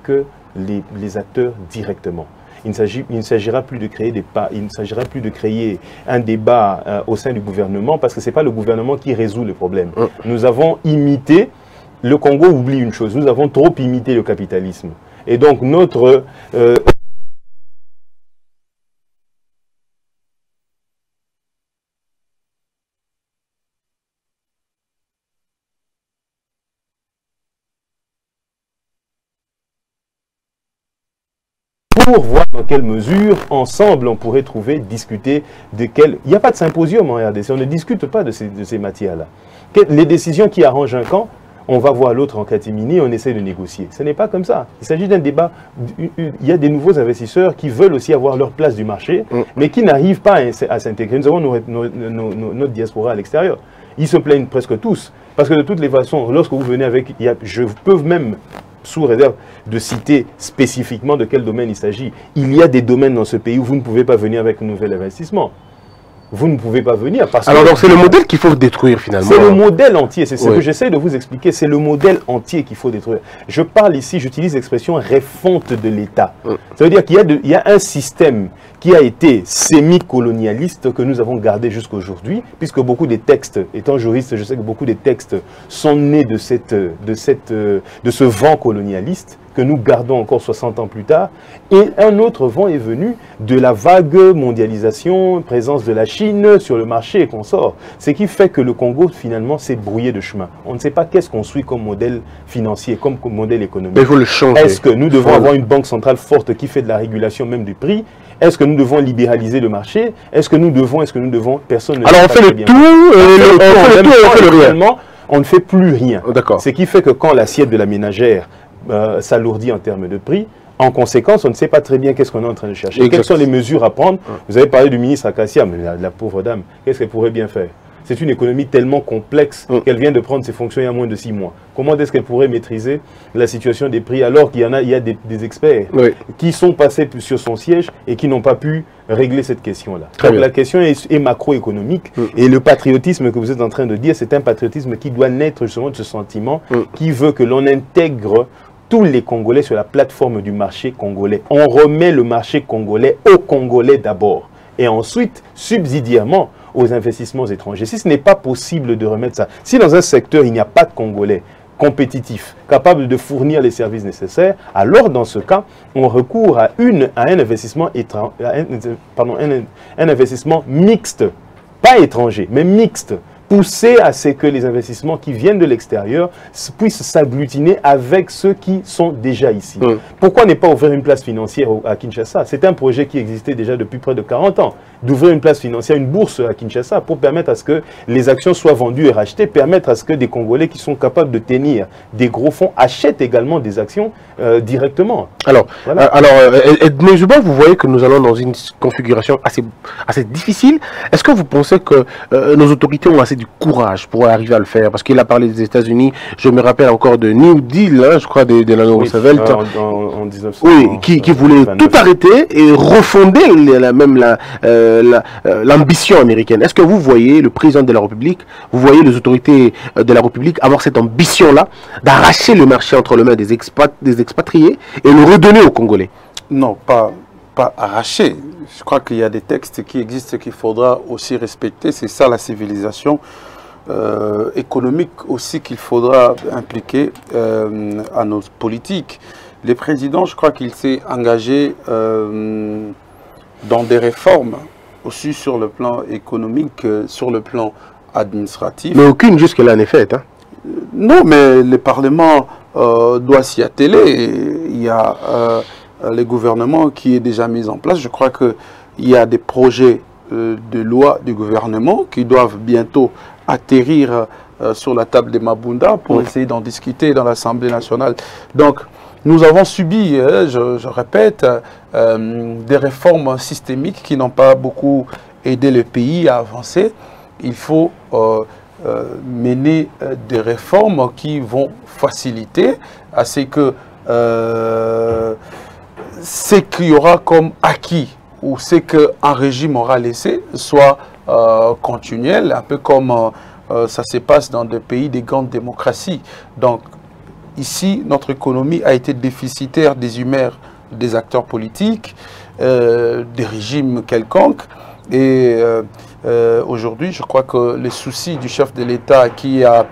les acteurs directement. Il ne s'agira plus de créer des pas, il ne s'agira plus de créer un débat euh, au sein du gouvernement parce que ce n'est pas le gouvernement qui résout le problème. Mm. Nous avons imité, le Congo oublie une chose, nous avons trop imité le capitalisme. Et donc notre euh, pour voir dans quelle mesure, ensemble, on pourrait trouver, discuter de quel... Il n'y a pas de symposium en RDC, on ne discute pas de ces, matières-là. Les décisions qui arrangent un camp, on va voir l'autre en catimini, on essaie de négocier. Ce n'est pas comme ça. Il s'agit d'un débat. Il y a des nouveaux investisseurs qui veulent aussi avoir leur place du marché, mm. mais qui n'arrivent pas à s'intégrer. Nous avons notre diaspora à l'extérieur. Ils se plaignent presque tous. Parce que de toutes les façons, lorsque vous venez avec, je peux même sous réserve de citer spécifiquement de quel domaine il s'agit. Il y a des domaines dans ce pays où vous ne pouvez pas venir avec un nouvel investissement. Vous ne pouvez pas venir parce Alors donc c'est le modèle qu'il faut détruire finalement. C'est le modèle entier, c'est ce que j'essaie de vous expliquer, c'est le modèle entier qu'il faut détruire. Je parle ici, j'utilise l'expression refonte de l'État. Ça veut dire qu'il y, y, a un système qui a été semi-colonialiste que nous avons gardé jusqu'aujourd'hui, puisque beaucoup des textes, étant juriste, je sais que beaucoup des textes sont nés de, cette, de, cette, de ce vent colonialiste que nous gardons encore 60 ans plus tard. Et un autre vent est venu de la vague mondialisation, présence de la Chine sur le marché et sort. Ce qui fait que le Congo, finalement, s'est brouillé de chemin. On ne sait pas qu'est-ce qu'on suit comme modèle financier, comme modèle économique. Mais vous le changer. Est-ce que nous devons avoir une banque centrale forte qui fait de la régulation même du prix? Est-ce que nous devons libéraliser le marché? Est-ce que nous devons, est-ce que nous devons Personne ne Alors on fait le tout, on fait le tout, on fait le rien. On ne fait plus rien. D'accord. Ce qui fait que quand l'assiette de la ménagère euh, s'alourdit en termes de prix, en conséquence, on ne sait pas très bien qu'est-ce qu'on est en train de chercher. Quelles sont les mesures à prendre? Vous avez parlé du ministre Akassia, mais la pauvre dame, qu'est-ce qu'elle pourrait bien faire? C'est une économie tellement complexe mm. qu'elle vient de prendre ses fonctions il y a moins de six mois. Comment est-ce qu'elle pourrait maîtriser la situation des prix alors qu'il y en a, il y a des, experts qui sont passés sur son siège et qui n'ont pas pu régler cette question-là? Donc la question est, macroéconomique mm. et le patriotisme que vous êtes en train de dire, c'est un patriotisme qui doit naître justement de ce sentiment mm. qui veut que l'on intègre tous les Congolais sur la plateforme du marché congolais. On remet le marché congolais aux Congolais d'abord. Et ensuite, subsidiairement, aux investissements étrangers. Si ce n'est pas possible de remettre ça, si dans un secteur il n'y a pas de Congolais compétitifs, capables de fournir les services nécessaires, alors dans ce cas, on recourt à, un investissement mixte, pas étranger, mais mixte, pousser à ce que les investissements qui viennent de l'extérieur puissent s'agglutiner avec ceux qui sont déjà ici. Pourquoi ne pas ouvrir une place financière à Kinshasa? C'est un projet qui existait déjà depuis près de 40 ans. D'ouvrir une place financière, une bourse à Kinshasa pour permettre à ce que les actions soient vendues et rachetées, permettre à ce que des Congolais qui sont capables de tenir des gros fonds achètent également des actions euh, directement. Alors, euh, alors euh, vous voyez que nous allons dans une configuration assez, assez difficile. Est-ce que vous pensez que nos autorités ont assez du courage pour arriver à le faire Parce qu'il a parlé des États-Unis. Je me rappelle encore de New Deal, hein, je crois, de, de la Roosevelt. oui, qui, qui voulait tout arrêter et refonder la, même euh, euh, l'ambition américaine. Est-ce que vous voyez le président de la République, vous voyez les autorités euh, de la République avoir cette ambition-là d'arracher le marché entre les mains des, des expatriés et le redonner aux Congolais? Non, pas, pas arracher. Je crois qu'il y a des textes qui existent qu'il faudra aussi respecter. C'est ça la civilisation euh, économique aussi qu'il faudra impliquer euh, à nos politiques. Le président, je crois qu'il s'est engagé euh, dans des réformes aussi sur le plan économique, sur le plan administratif. Mais aucune jusque-là n'est faite. Hein. Non, mais le Parlement doit s'y atteler. Il y a euh, le gouvernement qui est déjà mis en place. Je crois qu'il y a des projets euh, de loi du gouvernement qui doivent bientôt atterrir euh, sur la table des Mabunda pour essayer d'en discuter dans l'Assemblée nationale. Donc, nous avons subi, je, répète, des réformes systémiques qui n'ont pas beaucoup aidé le pays à avancer. Il faut mener des réformes qui vont faciliter à ce que ce qu'il y aura comme acquis ou ce qu'un régime aura laissé soit euh, continuel, un peu comme euh, euh, ça se passe dans des pays des grandes démocraties. Donc ici, notre économie a été déficitaire des humeurs des acteurs politiques, des régimes quelconques. Et aujourd'hui, je crois que les soucis du chef de l'État qui a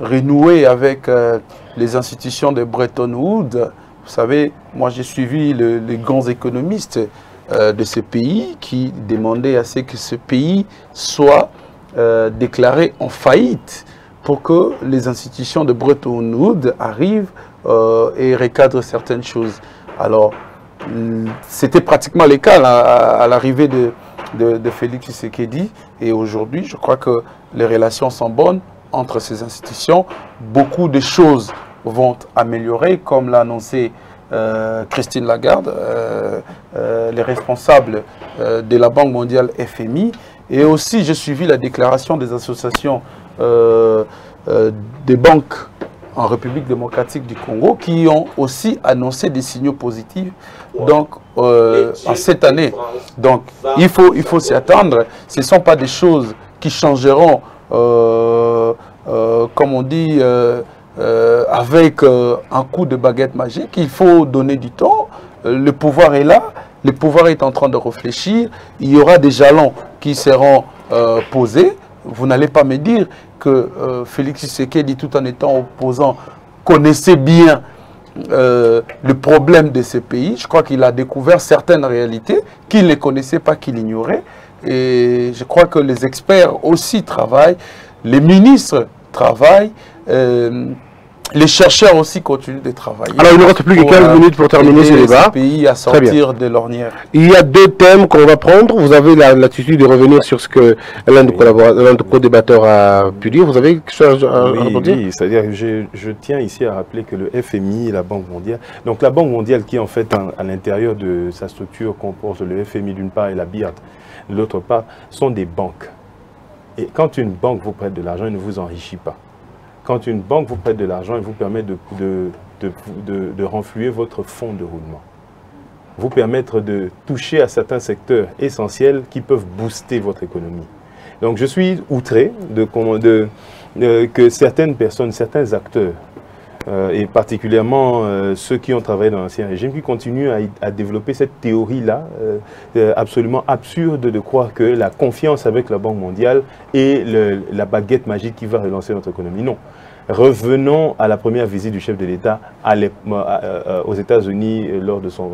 renoué avec les institutions de Bretton Woods, vous savez, moi j'ai suivi les grands économistes euh, de ce pays qui demandaient à ce que ce pays soit euh, déclaré en faillite pour que les institutions de Bretton Woods arrivent euh, et recadrent certaines choses. Alors, c'était pratiquement le cas à, l'arrivée de, de, de, Félix Tshisekedi et aujourd'hui, je crois que les relations sont bonnes entre ces institutions. Beaucoup de choses vont améliorer, comme l'a annoncé euh, Christine Lagarde, euh, euh, les responsables de la Banque mondiale FMI. Et aussi, j'ai suivi la déclaration des associations des banques en République démocratique du Congo qui ont aussi annoncé des signaux positifs donc, en cette année. Donc, il faut, il faut s'y attendre. Ce ne sont pas des choses qui changeront, comme on dit, euh, avec euh, un coup de baguette magique. Il faut donner du temps. Euh, le pouvoir est là. Le pouvoir est en train de réfléchir. Il y aura des jalons qui seront posés. Vous n'allez pas me dire que Félix Tshisekedi, tout en étant opposant, connaissait bien le problème de ce pays. Je crois qu'il a découvert certaines réalités qu'il ne connaissait pas, qu'il ignorait. Et je crois que les experts aussi travaillent, les ministres travaillent. Les chercheurs aussi continuent de travailler. Alors, il ne reste plus que 15 minutes pour terminer ce débat. pays à sortir de l'ornière. Il y a deux thèmes qu'on va prendre. Vous avez l'attitude de revenir sur ce que l'un de de co-débatteurs a pu dire. Vous avez quelque chose à, oui, Oui, c'est-à-dire que je, je, tiens ici à rappeler que le FMI et la Banque mondiale, donc la Banque mondiale qui en fait à l'intérieur de sa structure comporte le FMI d'une part et la BIAT de l'autre part, sont des banques. Et quand une banque vous prête de l'argent, elle ne vous enrichit pas. Quand une banque vous prête de l'argent, elle vous permet de, de, de, renflouer votre fonds de roulement. Vous permettre de toucher à certains secteurs essentiels qui peuvent booster votre économie. Donc je suis outré de, de, de que certaines personnes, certains acteurs euh, et particulièrement euh, ceux qui ont travaillé dans l'ancien régime, qui continuent à, développer cette théorie-là, euh, absolument absurde de croire que la confiance avec la Banque mondiale est la baguette magique qui va relancer notre économie. Non. Revenons à la première visite du chef de l'État aux États-Unis lors de son,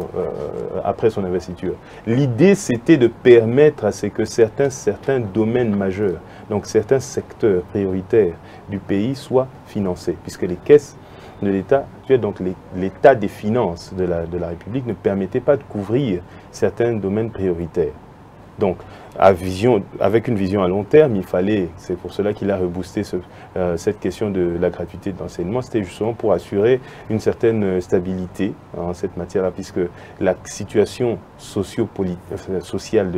après son investiture. L'idée, c'était de permettre à ce que certains, certains domaines majeurs, donc certains secteurs prioritaires du pays soient financés, puisque les caisses de l'État, donc l'état des finances de la, de la République ne permettait pas de couvrir certains domaines prioritaires. Donc, à vision, avec une vision à long terme, il fallait, c'est pour cela qu'il a reboosté euh, cette question de la gratuité de l'enseignement, c'était justement pour assurer une certaine stabilité en cette matière-là, puisque la situation socio-sociale sociale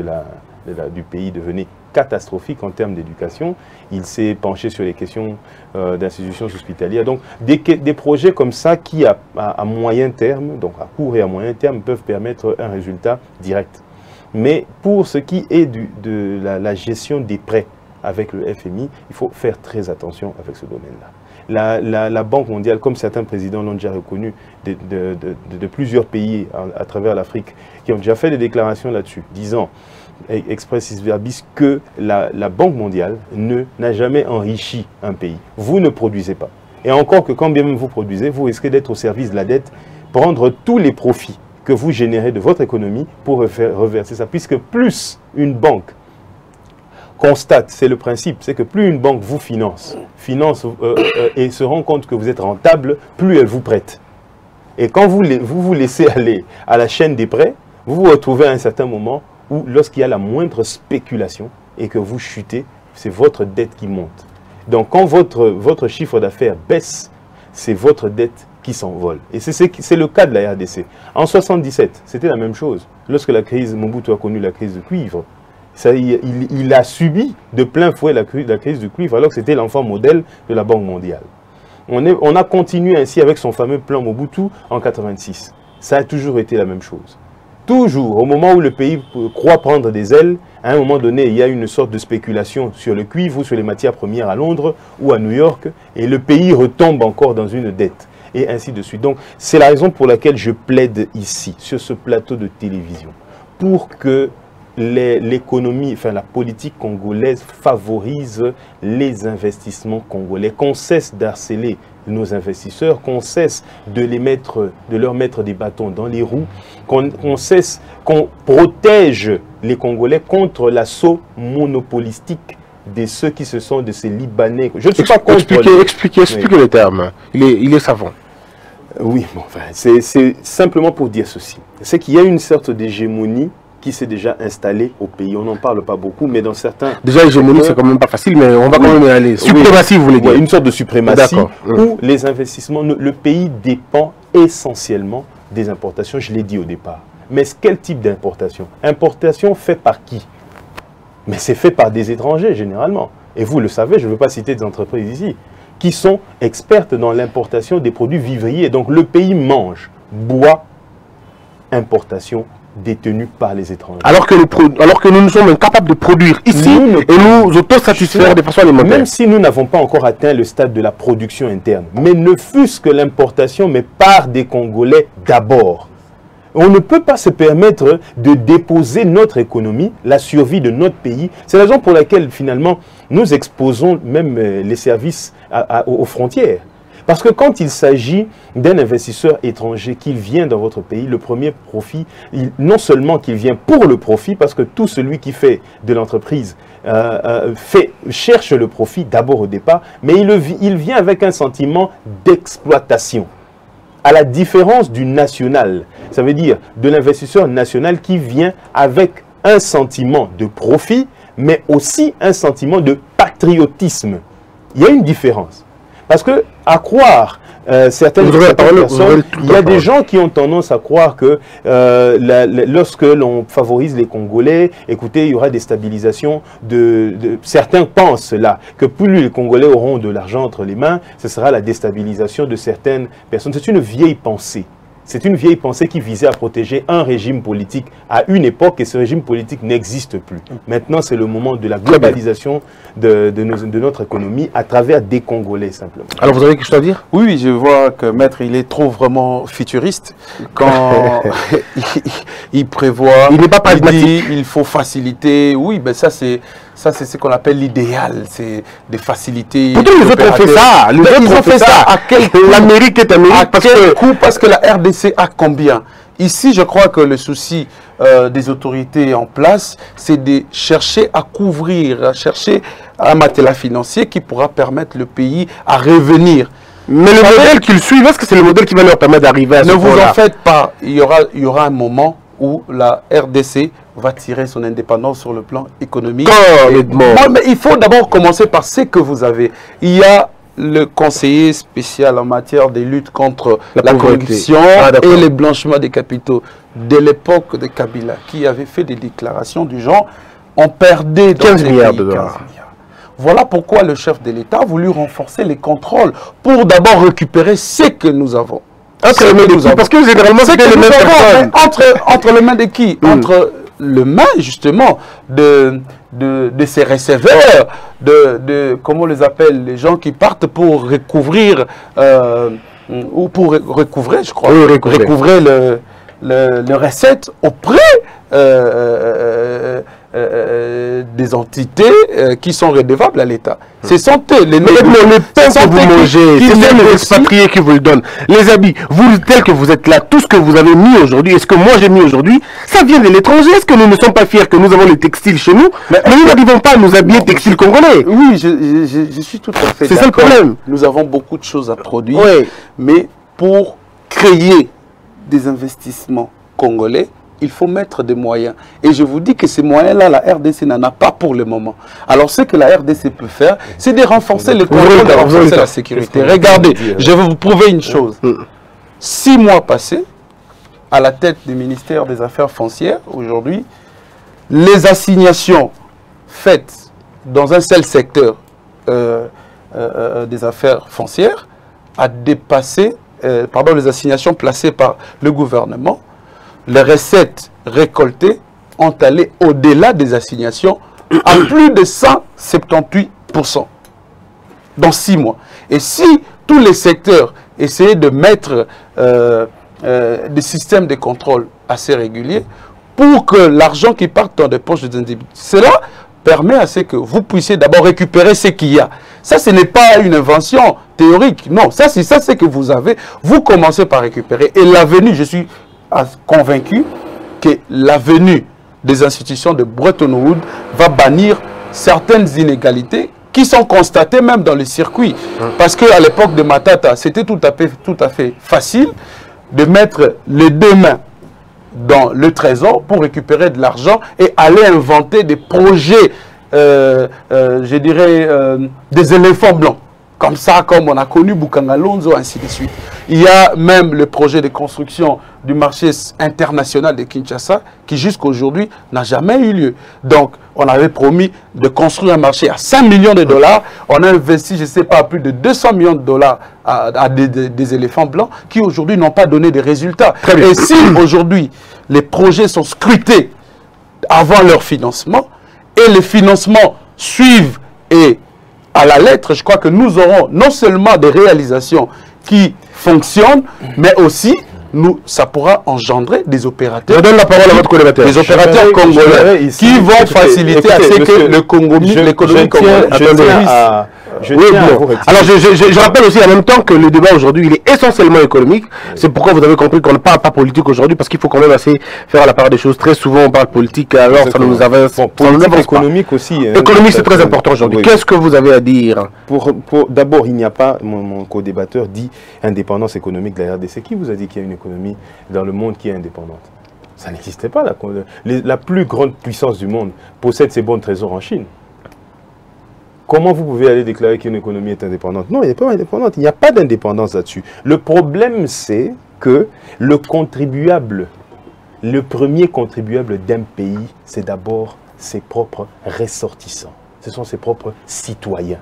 du pays devenait catastrophique en termes d'éducation. Il s'est penché sur les questions euh, d'institutions hospitalières. Donc des, projets comme ça qui, à, moyen terme, donc à court et à moyen terme, peuvent permettre un résultat direct. Mais pour ce qui est de la, gestion des prêts avec le FMI, il faut faire très attention avec ce domaine-là. La, la, Banque mondiale, comme certains présidents l'ont déjà reconnu, de, plusieurs pays à, à travers l'Afrique, qui ont déjà fait des déclarations là-dessus, disant expressis verbis que la, Banque mondiale n'a jamais enrichi un pays. Vous ne produisez pas. Et encore que quand bien même vous produisez, vous risquez d'être au service de la dette, prendre tous les profits que vous générez de votre économie pour reverser ça. Puisque plus une banque constate, c'est le principe, c'est que plus une banque vous finance, finance euh, euh, et se rend compte que vous êtes rentable, plus elle vous prête. Et quand vous vous, vous laissez aller à la chaîne des prêts, vous vous retrouvez à un certain moment ou lorsqu'il y a la moindre spéculation et que vous chutez, c'est votre dette qui monte. Donc quand votre, votre chiffre d'affaires baisse, c'est votre dette qui. Et c'est le cas de la RDC. En 77, c'était la même chose. Lorsque la crise, Mobutu a connu la crise de cuivre, ça, il, a subi de plein fouet la, crise du cuivre alors que c'était l'enfant modèle de la Banque mondiale. On, on a continué ainsi avec son fameux plan Mobutu en 86. Ça a toujours été la même chose. Toujours, au moment où le pays croit prendre des ailes, à un moment donné, il y a une sorte de spéculation sur le cuivre ou sur les matières premières à Londres ou à New York, et le pays retombe encore dans une dette, et ainsi de suite. Donc, c'est la raison pour laquelle je plaide ici, sur ce plateau de télévision, pour que l'économie, enfin la politique congolaise favorise les investissements congolais, qu'on cesse d'harceler nos investisseurs, qu'on cesse de, les mettre, de leur mettre des bâtons dans les roues, qu'on cesse, qu'on protège les Congolais contre l'assaut monopolistique de ceux qui se sont de ces Libanais. Je ne suis pas contre... Expliquez, expliquez, expliquez le terme. Il est, il est savant. Oui, bon, enfin, c'est simplement pour dire ceci. C'est qu'il y a une sorte d'hégémonie qui s'est déjà installé au pays. On n'en parle pas beaucoup, mais dans certains... Déjà, l'hégémonie, c'est quand même pas facile, mais on va quand même y aller. Suprématie, vous voulez dire Une sorte de suprématie où les investissements... Le pays dépend essentiellement des importations, je l'ai dit au départ. Mais quel type d'importation? Importation fait par qui? Mais c'est fait par des étrangers, généralement. Et vous le savez, je ne veux pas citer des entreprises ici, qui sont expertes dans l'importation des produits vivriers. Donc le pays mange, boit, importation, détenus par les étrangers. Alors que, alors que nous nous sommes incapables de produire ici et nous autosatisfaire de façon alimentaire. Même si nous n'avons pas encore atteint le stade de la production interne, mais ne fût-ce que l'importation, mais par des Congolais d'abord. On ne peut pas se permettre de déposer notre économie, la survie de notre pays. C'est la raison pour laquelle finalement nous exposons même euh, les services aux frontières. Parce que quand il s'agit d'un investisseur étranger qui vient dans votre pays, le premier profit, non seulement qu'il vient pour le profit, parce que tout celui qui fait de l'entreprise euh, euh, cherche le profit d'abord au départ, mais il vient avec un sentiment d'exploitation à la différence du national. Ça veut dire de l'investisseur national qui vient avec un sentiment de profit, mais aussi un sentiment de patriotisme. Il y a une différence. Parce que, à croire euh, certaines, personnes, il y a des gens qui ont tendance à croire que euh, lorsque l'on favorise les Congolais, écoutez, il y aura des stabilisations de, de certains pensent là que plus les Congolais auront de l'argent entre les mains, ce sera la déstabilisation de certaines personnes. C'est une vieille pensée. C'est une vieille pensée qui visait à protéger un régime politique à une époque et ce régime politique n'existe plus. Maintenant, c'est le moment de la globalisation de, notre économie à travers des Congolais simplement. Alors, vous avez quelque chose à dire? Oui, je vois que Maître, il est trop vraiment futuriste quand il, prévoit... Il n'est pas pragmatique. Il, il faut faciliter. Oui, ben ça c'est ça, c'est ce qu'on appelle l'idéal, c'est des facilités. Pourtant, les autres ont fait ça. Les autres ont fait ça. À quel L'Amérique est Amérique. À parce quel que... coût Parce que la RDC a combien? Ici, je crois que le souci euh, des autorités en place, c'est de chercher à couvrir, à chercher un matelas financier qui pourra permettre le pays à revenir. Mais le modèle qu'ils suivent, est-ce que c'est le modèle qui va leur permettre d'arriver à ce Ne vous en faites pas. Il y aura, il y aura un moment où la RDC va tirer son indépendance sur le plan économique. mais il faut d'abord commencer par ce que vous avez. Il y a le conseiller spécial en matière de lutte contre la, corruption ah, et le blanchiment des capitaux de l'époque de Kabila, qui avait fait des déclarations du genre on perdait dans 15 milliards de dollars. Voilà pourquoi le chef de l'État a voulu renforcer les contrôles pour d'abord récupérer ce que nous avons. Entre les mains de qui Parce que généralement, c'est les mêmes personnes. Entre, entre les mains de qui? Hmm. Entre le main, justement, de, de, de ces receveurs, de, de, comment on les appelle, les gens qui partent pour recouvrir, euh, ou pour recouvrer, je crois, recouvrer, le, le, le recette auprès euh, euh, euh, euh, des entités euh, qui sont redevables à l'État. C'est santé. Les, Mais le pain que vous mangez, c'est les expatriés qui vous le donnent. Les habits, vous tel que vous êtes là, tout ce que vous avez mis aujourd'hui, et ce que moi j'ai mis aujourd'hui, ça vient de l'étranger. Est-ce que nous ne sommes pas fiers que nous avons les textiles chez nous? Mais, nous n'arrivons pas à nous habiller textiles congolais. Oui, je, je, suis tout à fait C'est ça le problème. Nous avons beaucoup de choses à produire, mais pour créer des investissements congolais, il faut mettre des moyens. Et je vous dis que ces moyens-là, la RDC n'en a pas pour le moment. Alors ce que la RDC peut faire, c'est de renforcer les contrôles, de renforcer la sécurité. Regardez, je vais vous prouver une chose. Six mois passés, à la tête du ministère des Affaires foncières, aujourd'hui, les assignations faites dans un seul secteur euh, euh, euh, des affaires foncières a dépassé, pardon, les assignations placées par le gouvernement les recettes récoltées ont allé au-delà des assignations à plus de 178% dans six mois. Et si tous les secteurs essayaient de mettre euh, euh, des systèmes de contrôle assez réguliers pour que l'argent qui part dans des poches des individus, cela permet à ce que vous puissiez d'abord récupérer ce qu'il y a. Ça, ce n'est pas une invention théorique. Non, ça, c'est ça, c'est que vous avez. Vous commencez par récupérer. Et l'avenir, je suis convaincu que la venue des institutions de Bretton Woods va bannir certaines inégalités qui sont constatées même dans les circuits. Hum. Parce qu'à l'époque de Matata, c'était tout, à fait, tout à fait facile de mettre les deux mains dans le trésor pour récupérer de l'argent et aller inventer des projets, euh, euh, je dirais, euh, des éléphants blancs. Comme ça, comme on a connu Bukangalonzo, ainsi de suite. Il y a même le projet de construction du marché international de Kinshasa qui jusqu'à aujourd'hui n'a jamais eu lieu. Donc, on avait promis de construire un marché à 5 millions de dollars. On a investi, je ne sais pas, plus de 200 millions de dollars à, des, éléphants blancs qui aujourd'hui n'ont pas donné de résultats. Et si aujourd'hui les projets sont scrutés avant leur financement et les financements suivent et à la lettre, je crois que nous aurons non seulement des réalisations qui fonctionnent, mais aussi nous, ça pourra engendrer des opérateurs. Je donne la parole à votre collecteur. Des opérateurs congolais qui vont faciliter à ce que le l'économie congolaise. Je tiens Je Oui, bon. Alors, je, je- je- je rappelle aussi en même temps que le débat aujourd'hui, il est essentiellement économique. C'est pourquoi vous avez compris qu'on ne parle pas politique aujourd'hui, parce qu'il faut quand même assez faire la part des choses. Très souvent, on parle politique, alors ça ne nous avance, Bon, nous politique, pas. économique aussi. hein. Économique, c'est très important aujourd'hui. oui. Qu'est-ce que vous avez à dire? Pour, pour- D'abord, il n'y a pas, mon, mon co-débatteur dit indépendance économique de la RDC. Qui vous a dit qu'il y a une économie dans le monde qui est indépendante? Ça n'existait pas. La, la plus grande puissance du monde possède ses bons trésors en Chine. Comment vous pouvez aller déclarer qu'une économie est indépendante? Non, elle n'est pas indépendante. Il n'y a pas d'indépendance là-dessus. Le problème, c'est que le contribuable, le premier contribuable d'un pays, c'est d'abord ses propres ressortissants. Ce sont ses propres citoyens.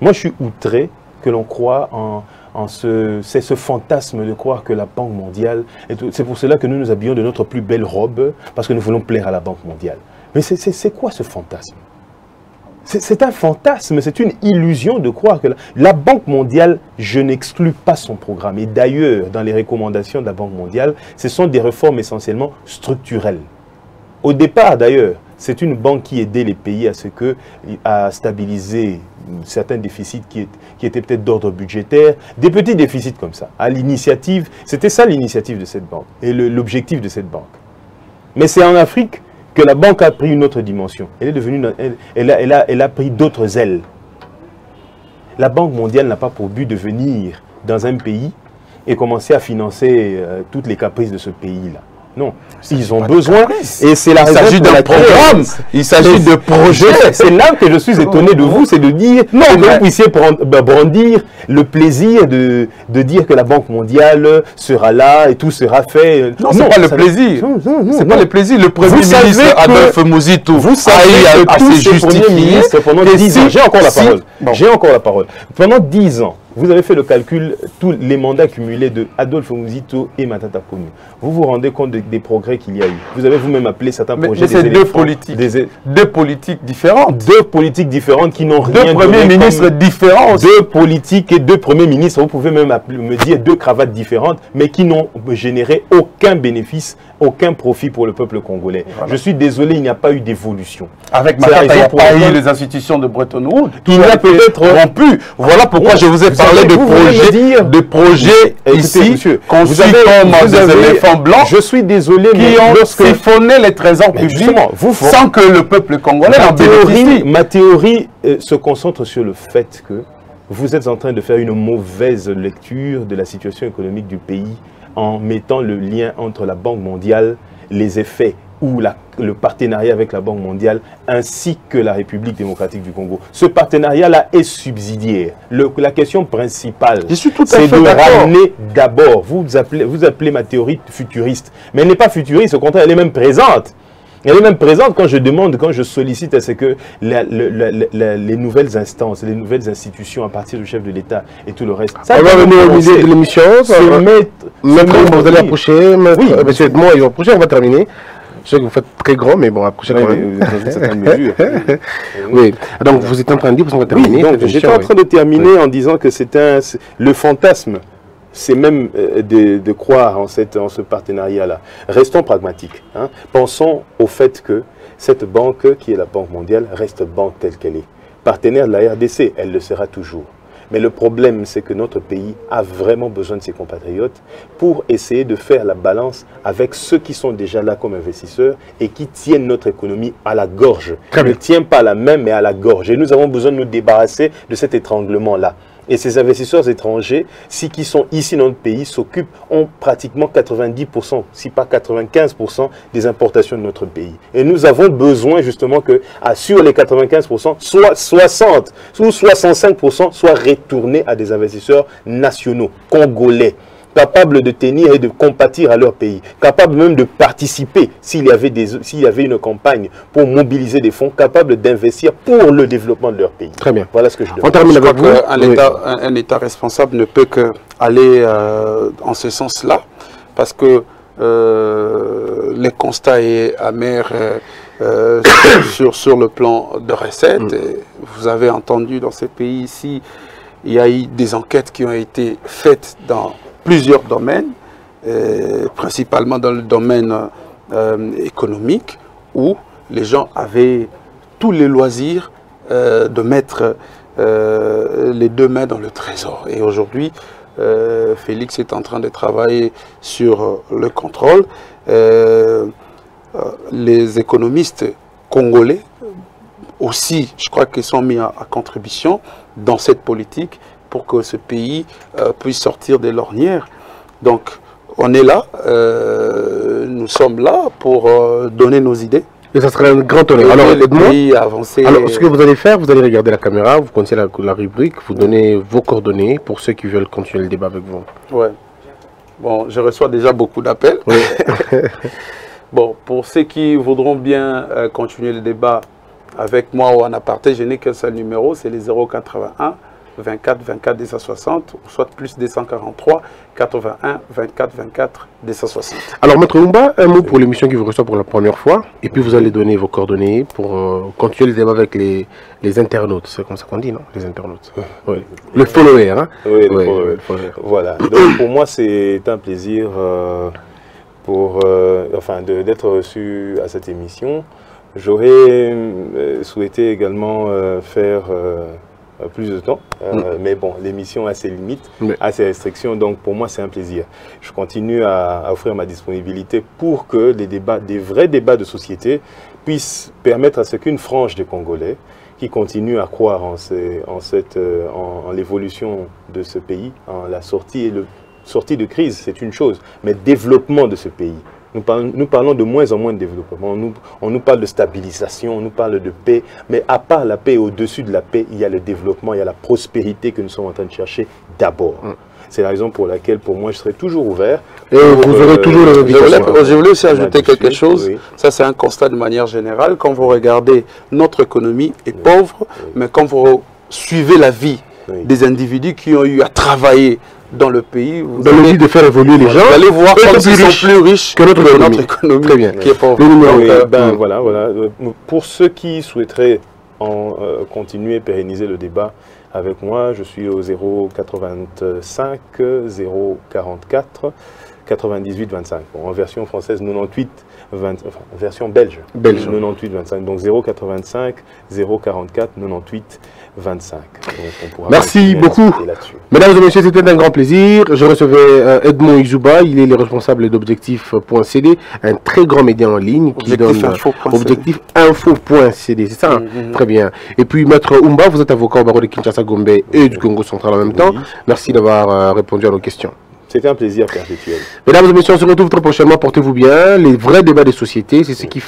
Moi, je suis outré que l'on croit en, en ce, c'est ce fantasme de croire que la Banque mondiale, c'est pour cela que nous nous habillons de notre plus belle robe, parce que nous voulons plaire à la Banque mondiale. Mais c'est quoi ce fantasme? C'est un fantasme, c'est une illusion de croire que la, Banque mondiale, je n'exclus pas son programme. Et d'ailleurs, dans les recommandations de la Banque mondiale, ce sont des réformes essentiellement structurelles. Au départ, d'ailleurs, c'est une banque qui aidait les pays à ce que, à stabiliser certains déficits qui, qui étaient peut-être d'ordre budgétaire, des petits déficits comme ça. À l'initiative, c'était ça l'initiative de cette banque et l'objectif de cette banque. Mais c'est en Afrique que la banque a pris une autre dimension. Elle est devenue, elle a pris d'autres ailes. La Banque mondiale n'a pas pour but de venir dans un pays et commencer à financer euh, toutes les caprices de ce pays-là. Non, ils ont besoin, et c'est la Il s'agit d'un programme, il s'agit de projets. je- C'est là que je suis étonné de vous, c'est de dire non, que mais- vous puissiez bah, brandir le plaisir de, de dire que la Banque mondiale sera là et tout sera fait. Non, c'est pas le plaisir. C'est pas le plaisir. Le Premier ministre Adolphe Mouzito Vous a savez premiers justifier. ministres pendant que 10 si- ans, j'ai encore la parole. J'ai encore la parole. Pendant 10 ans, vous avez fait le calcul, tous les mandats cumulés de Adolphe Mouzito et Matata Ponu. Vous vous rendez compte de- des progrès qu'il y a eu. Vous avez vous-même appelé certains Mais, projets mais des deux éléphants, politiques. des Deux politiques différentes. deux politiques différentes qui n'ont Deux rien premiers donné ministres comme- différents. aussi. deux politiques et deux premiers ministres, vous pouvez même appeler- me dire deux cravates différentes, mais qui n'ont généré aucun bénéfice, aucun profit pour le peuple congolais. Je suis désolé, il n'y a pas eu d'évolution. Avec Matata, il n'y a pas eu les institutions de Bretton Woods. Il y a peut-être- rompu. Voilà pourquoi je vous ai parlé savez, de projets, dire- de projets Écoutez, ici monsieur, conçus vous avez- comme vous des avez- éléphants blancs Je suis désolé, qui mais ont lorsque siphonné les trésors publics vous- sans que le peuple congolais ma en bénéficie. ma théorie euh, se concentre sur le fait que vous êtes en train de faire une mauvaise lecture de la situation économique du pays en mettant le lien entre la Banque mondiale, les effets ou la- le partenariat avec la Banque mondiale ainsi que la République démocratique du Congo. Ce partenariat-là est subsidiaire. Le- la question principale, c'est de ramener d'abord, vous appelez, vous appelez ma théorie futuriste, mais elle n'est pas futuriste, au contraire, elle est même présente. Elle est même présente quand je demande, quand je sollicite à ce que la- le- la- la- la- les nouvelles instances, les nouvelles institutions à partir du chef de l'État et tout le reste. Ça On va doit venir au milieu de l'émission. Se mettre- Maître, vous allez approcher. Maître, Oui. euh, monsieur Edmond, ils vont approcher, on va terminer. Je sais que vous faites très grand, mais bon, approchez Ouais, quand même. Oui, donc vous êtes en train de dire, parce qu'on va terminer. Oui, donc j'étais en oui. train de terminer en disant que c'est un, le fantasme, c'est même euh, de, de croire en, cette, en ce partenariat-là. Restons pragmatiques. hein. Pensons au fait que cette banque, qui est la Banque mondiale, reste banque telle qu'elle est. Partenaire de la RDC, elle le sera toujours. Mais le problème, c'est que notre pays a vraiment besoin de ses compatriotes pour essayer de faire la balance avec ceux qui sont déjà là comme investisseurs et qui tiennent notre économie à la gorge. Ils ne tiennent pas à la main, mais à la gorge. Et nous avons besoin de nous débarrasser de cet étranglement-là. Et ces investisseurs étrangers, si qui sont ici dans notre pays, s'occupent, ont pratiquement 90%, si pas 95% des importations de notre pays. Et nous avons besoin justement que, sur les 95%, soit 60 ou 65% soient retournés à des investisseurs nationaux, congolais capables de tenir et de compatir à leur pays, capables même de participer s'il y avait des, s'il y avait une campagne pour mobiliser des fonds, capables d'investir pour le développement de leur pays. Très bien. Voilà ce que je On demande. termine Je crois avec vous. qu'un Oui. État, un, un État responsable ne peut que aller euh, en ce sens-là, parce que euh, les constats est amers euh, euh, sur, sur le plan de recettes. Et vous avez entendu dans ces pays ici, il y a eu des enquêtes qui ont été faites dans plusieurs domaines, euh, principalement dans le domaine euh, économique, où les gens avaient tous les loisirs euh, de mettre les deux mains dans le trésor. Et aujourd'hui, Félix est en train de travailler sur le contrôle. les économistes congolais aussi, je crois qu'ils sont mis à, contribution dans cette politique pour que ce pays euh, puisse sortir des lornières. Donc, on est là, euh, nous sommes là pour euh, donner nos idées. Et ça serait un grand honneur. Alors, ce que vous allez faire, vous allez regarder la caméra, vous connaissez la, la, rubrique, vous donnez vos coordonnées pour ceux qui veulent continuer le débat avec vous. Ouais. Bon, je reçois déjà beaucoup d'appels. bon, pour ceux qui voudront bien continuer le débat, avec moi ou en aparté, je n'ai qu'un seul numéro, c'est les 081 24 24 260, soit plus 243 81 24 24 260. Alors, Maître Oumba, un mot pour l'émission qui vous reçoit pour la première fois, et puis vous allez donner vos coordonnées pour euh, continuer le débat avec les, les internautes. C'est comme ça qu'on dit, non? Les internautes. Oui. Le follower, hein? Oui, le, follower. Voilà. Donc, pour moi, c'est un plaisir euh, pour, euh, enfin, d'être reçu à cette émission. J'aurais souhaité également faire plus de temps, mm. mais bon, l'émission a ses limites, a ses restrictions, donc pour moi c'est un plaisir. Je continue à, offrir ma disponibilité pour que les débats, des vrais débats de société puissent permettre à ce qu'une frange des Congolais qui continue à croire en, en, cette, en, l'évolution de ce pays, en la sortie et le sortie de crise, c'est une chose, mais développement de ce pays. Nous parlons, de moins en moins de développement. On nous, parle de stabilisation, on nous parle de paix. Mais à part la paix, au-dessus de la paix, il y a le développement, il y a la prospérité que nous sommes en train de chercher d'abord. Mm. C'est la raison pour laquelle, pour moi, je serai toujours ouvert. Et vous aurez euh, toujours les je voulais, aussi ajouter quelque chose. Ça, c'est un constat de manière générale. Quand vous regardez, notre économie est pauvre, mais quand vous suivez la vie des individus qui ont eu à travailler dans le pays. Vous dans le but de faire évoluer les gens. Vous allez voir comme ils sont plus riches que notre, économie, Très bien. qui est pauvre. ben, voilà, voilà. Pour ceux qui souhaiteraient en, euh, continuer, pérenniser le débat avec moi, je suis au 085 044 98 25. en version française 98 20, enfin, version belge. Belge. 98 25. Donc 085 044 98 25. Merci beaucoup. Mesdames et messieurs, c'était un grand plaisir. Je recevais euh, Edmond Izuba, il est le responsable d'Objectif.cd, un très grand média en ligne qui objectif donne info Objectif Info.cd, c'est ça hein? mm-hmm. Très bien. Et puis Maître Umba, vous êtes avocat au barreau de Kinshasa Gombe et du Congo central en même temps. Merci d'avoir euh, répondu à nos questions. C'était un plaisir perpétuel. Mesdames et messieurs, on se retrouve très prochainement. Portez-vous bien. Les vrais débats des sociétés, c'est ce qui,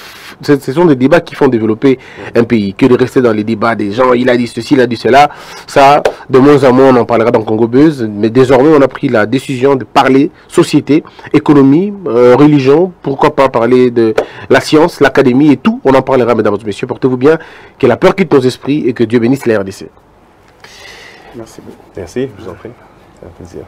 ce sont des débats qui font développer un pays. Que de rester dans les débats des gens, il a dit ceci, il a dit cela. Ça, de moins en moins, on en parlera dans Congo Buzz. Mais désormais, on a pris la décision de parler société, économie, euh, religion. Pourquoi pas parler de la science, l'académie et tout. On en parlera, mesdames et messieurs. Portez-vous bien. Que la peur quitte nos esprits et que Dieu bénisse la RDC. Merci beaucoup. Merci, je vous en prie. C'est un plaisir.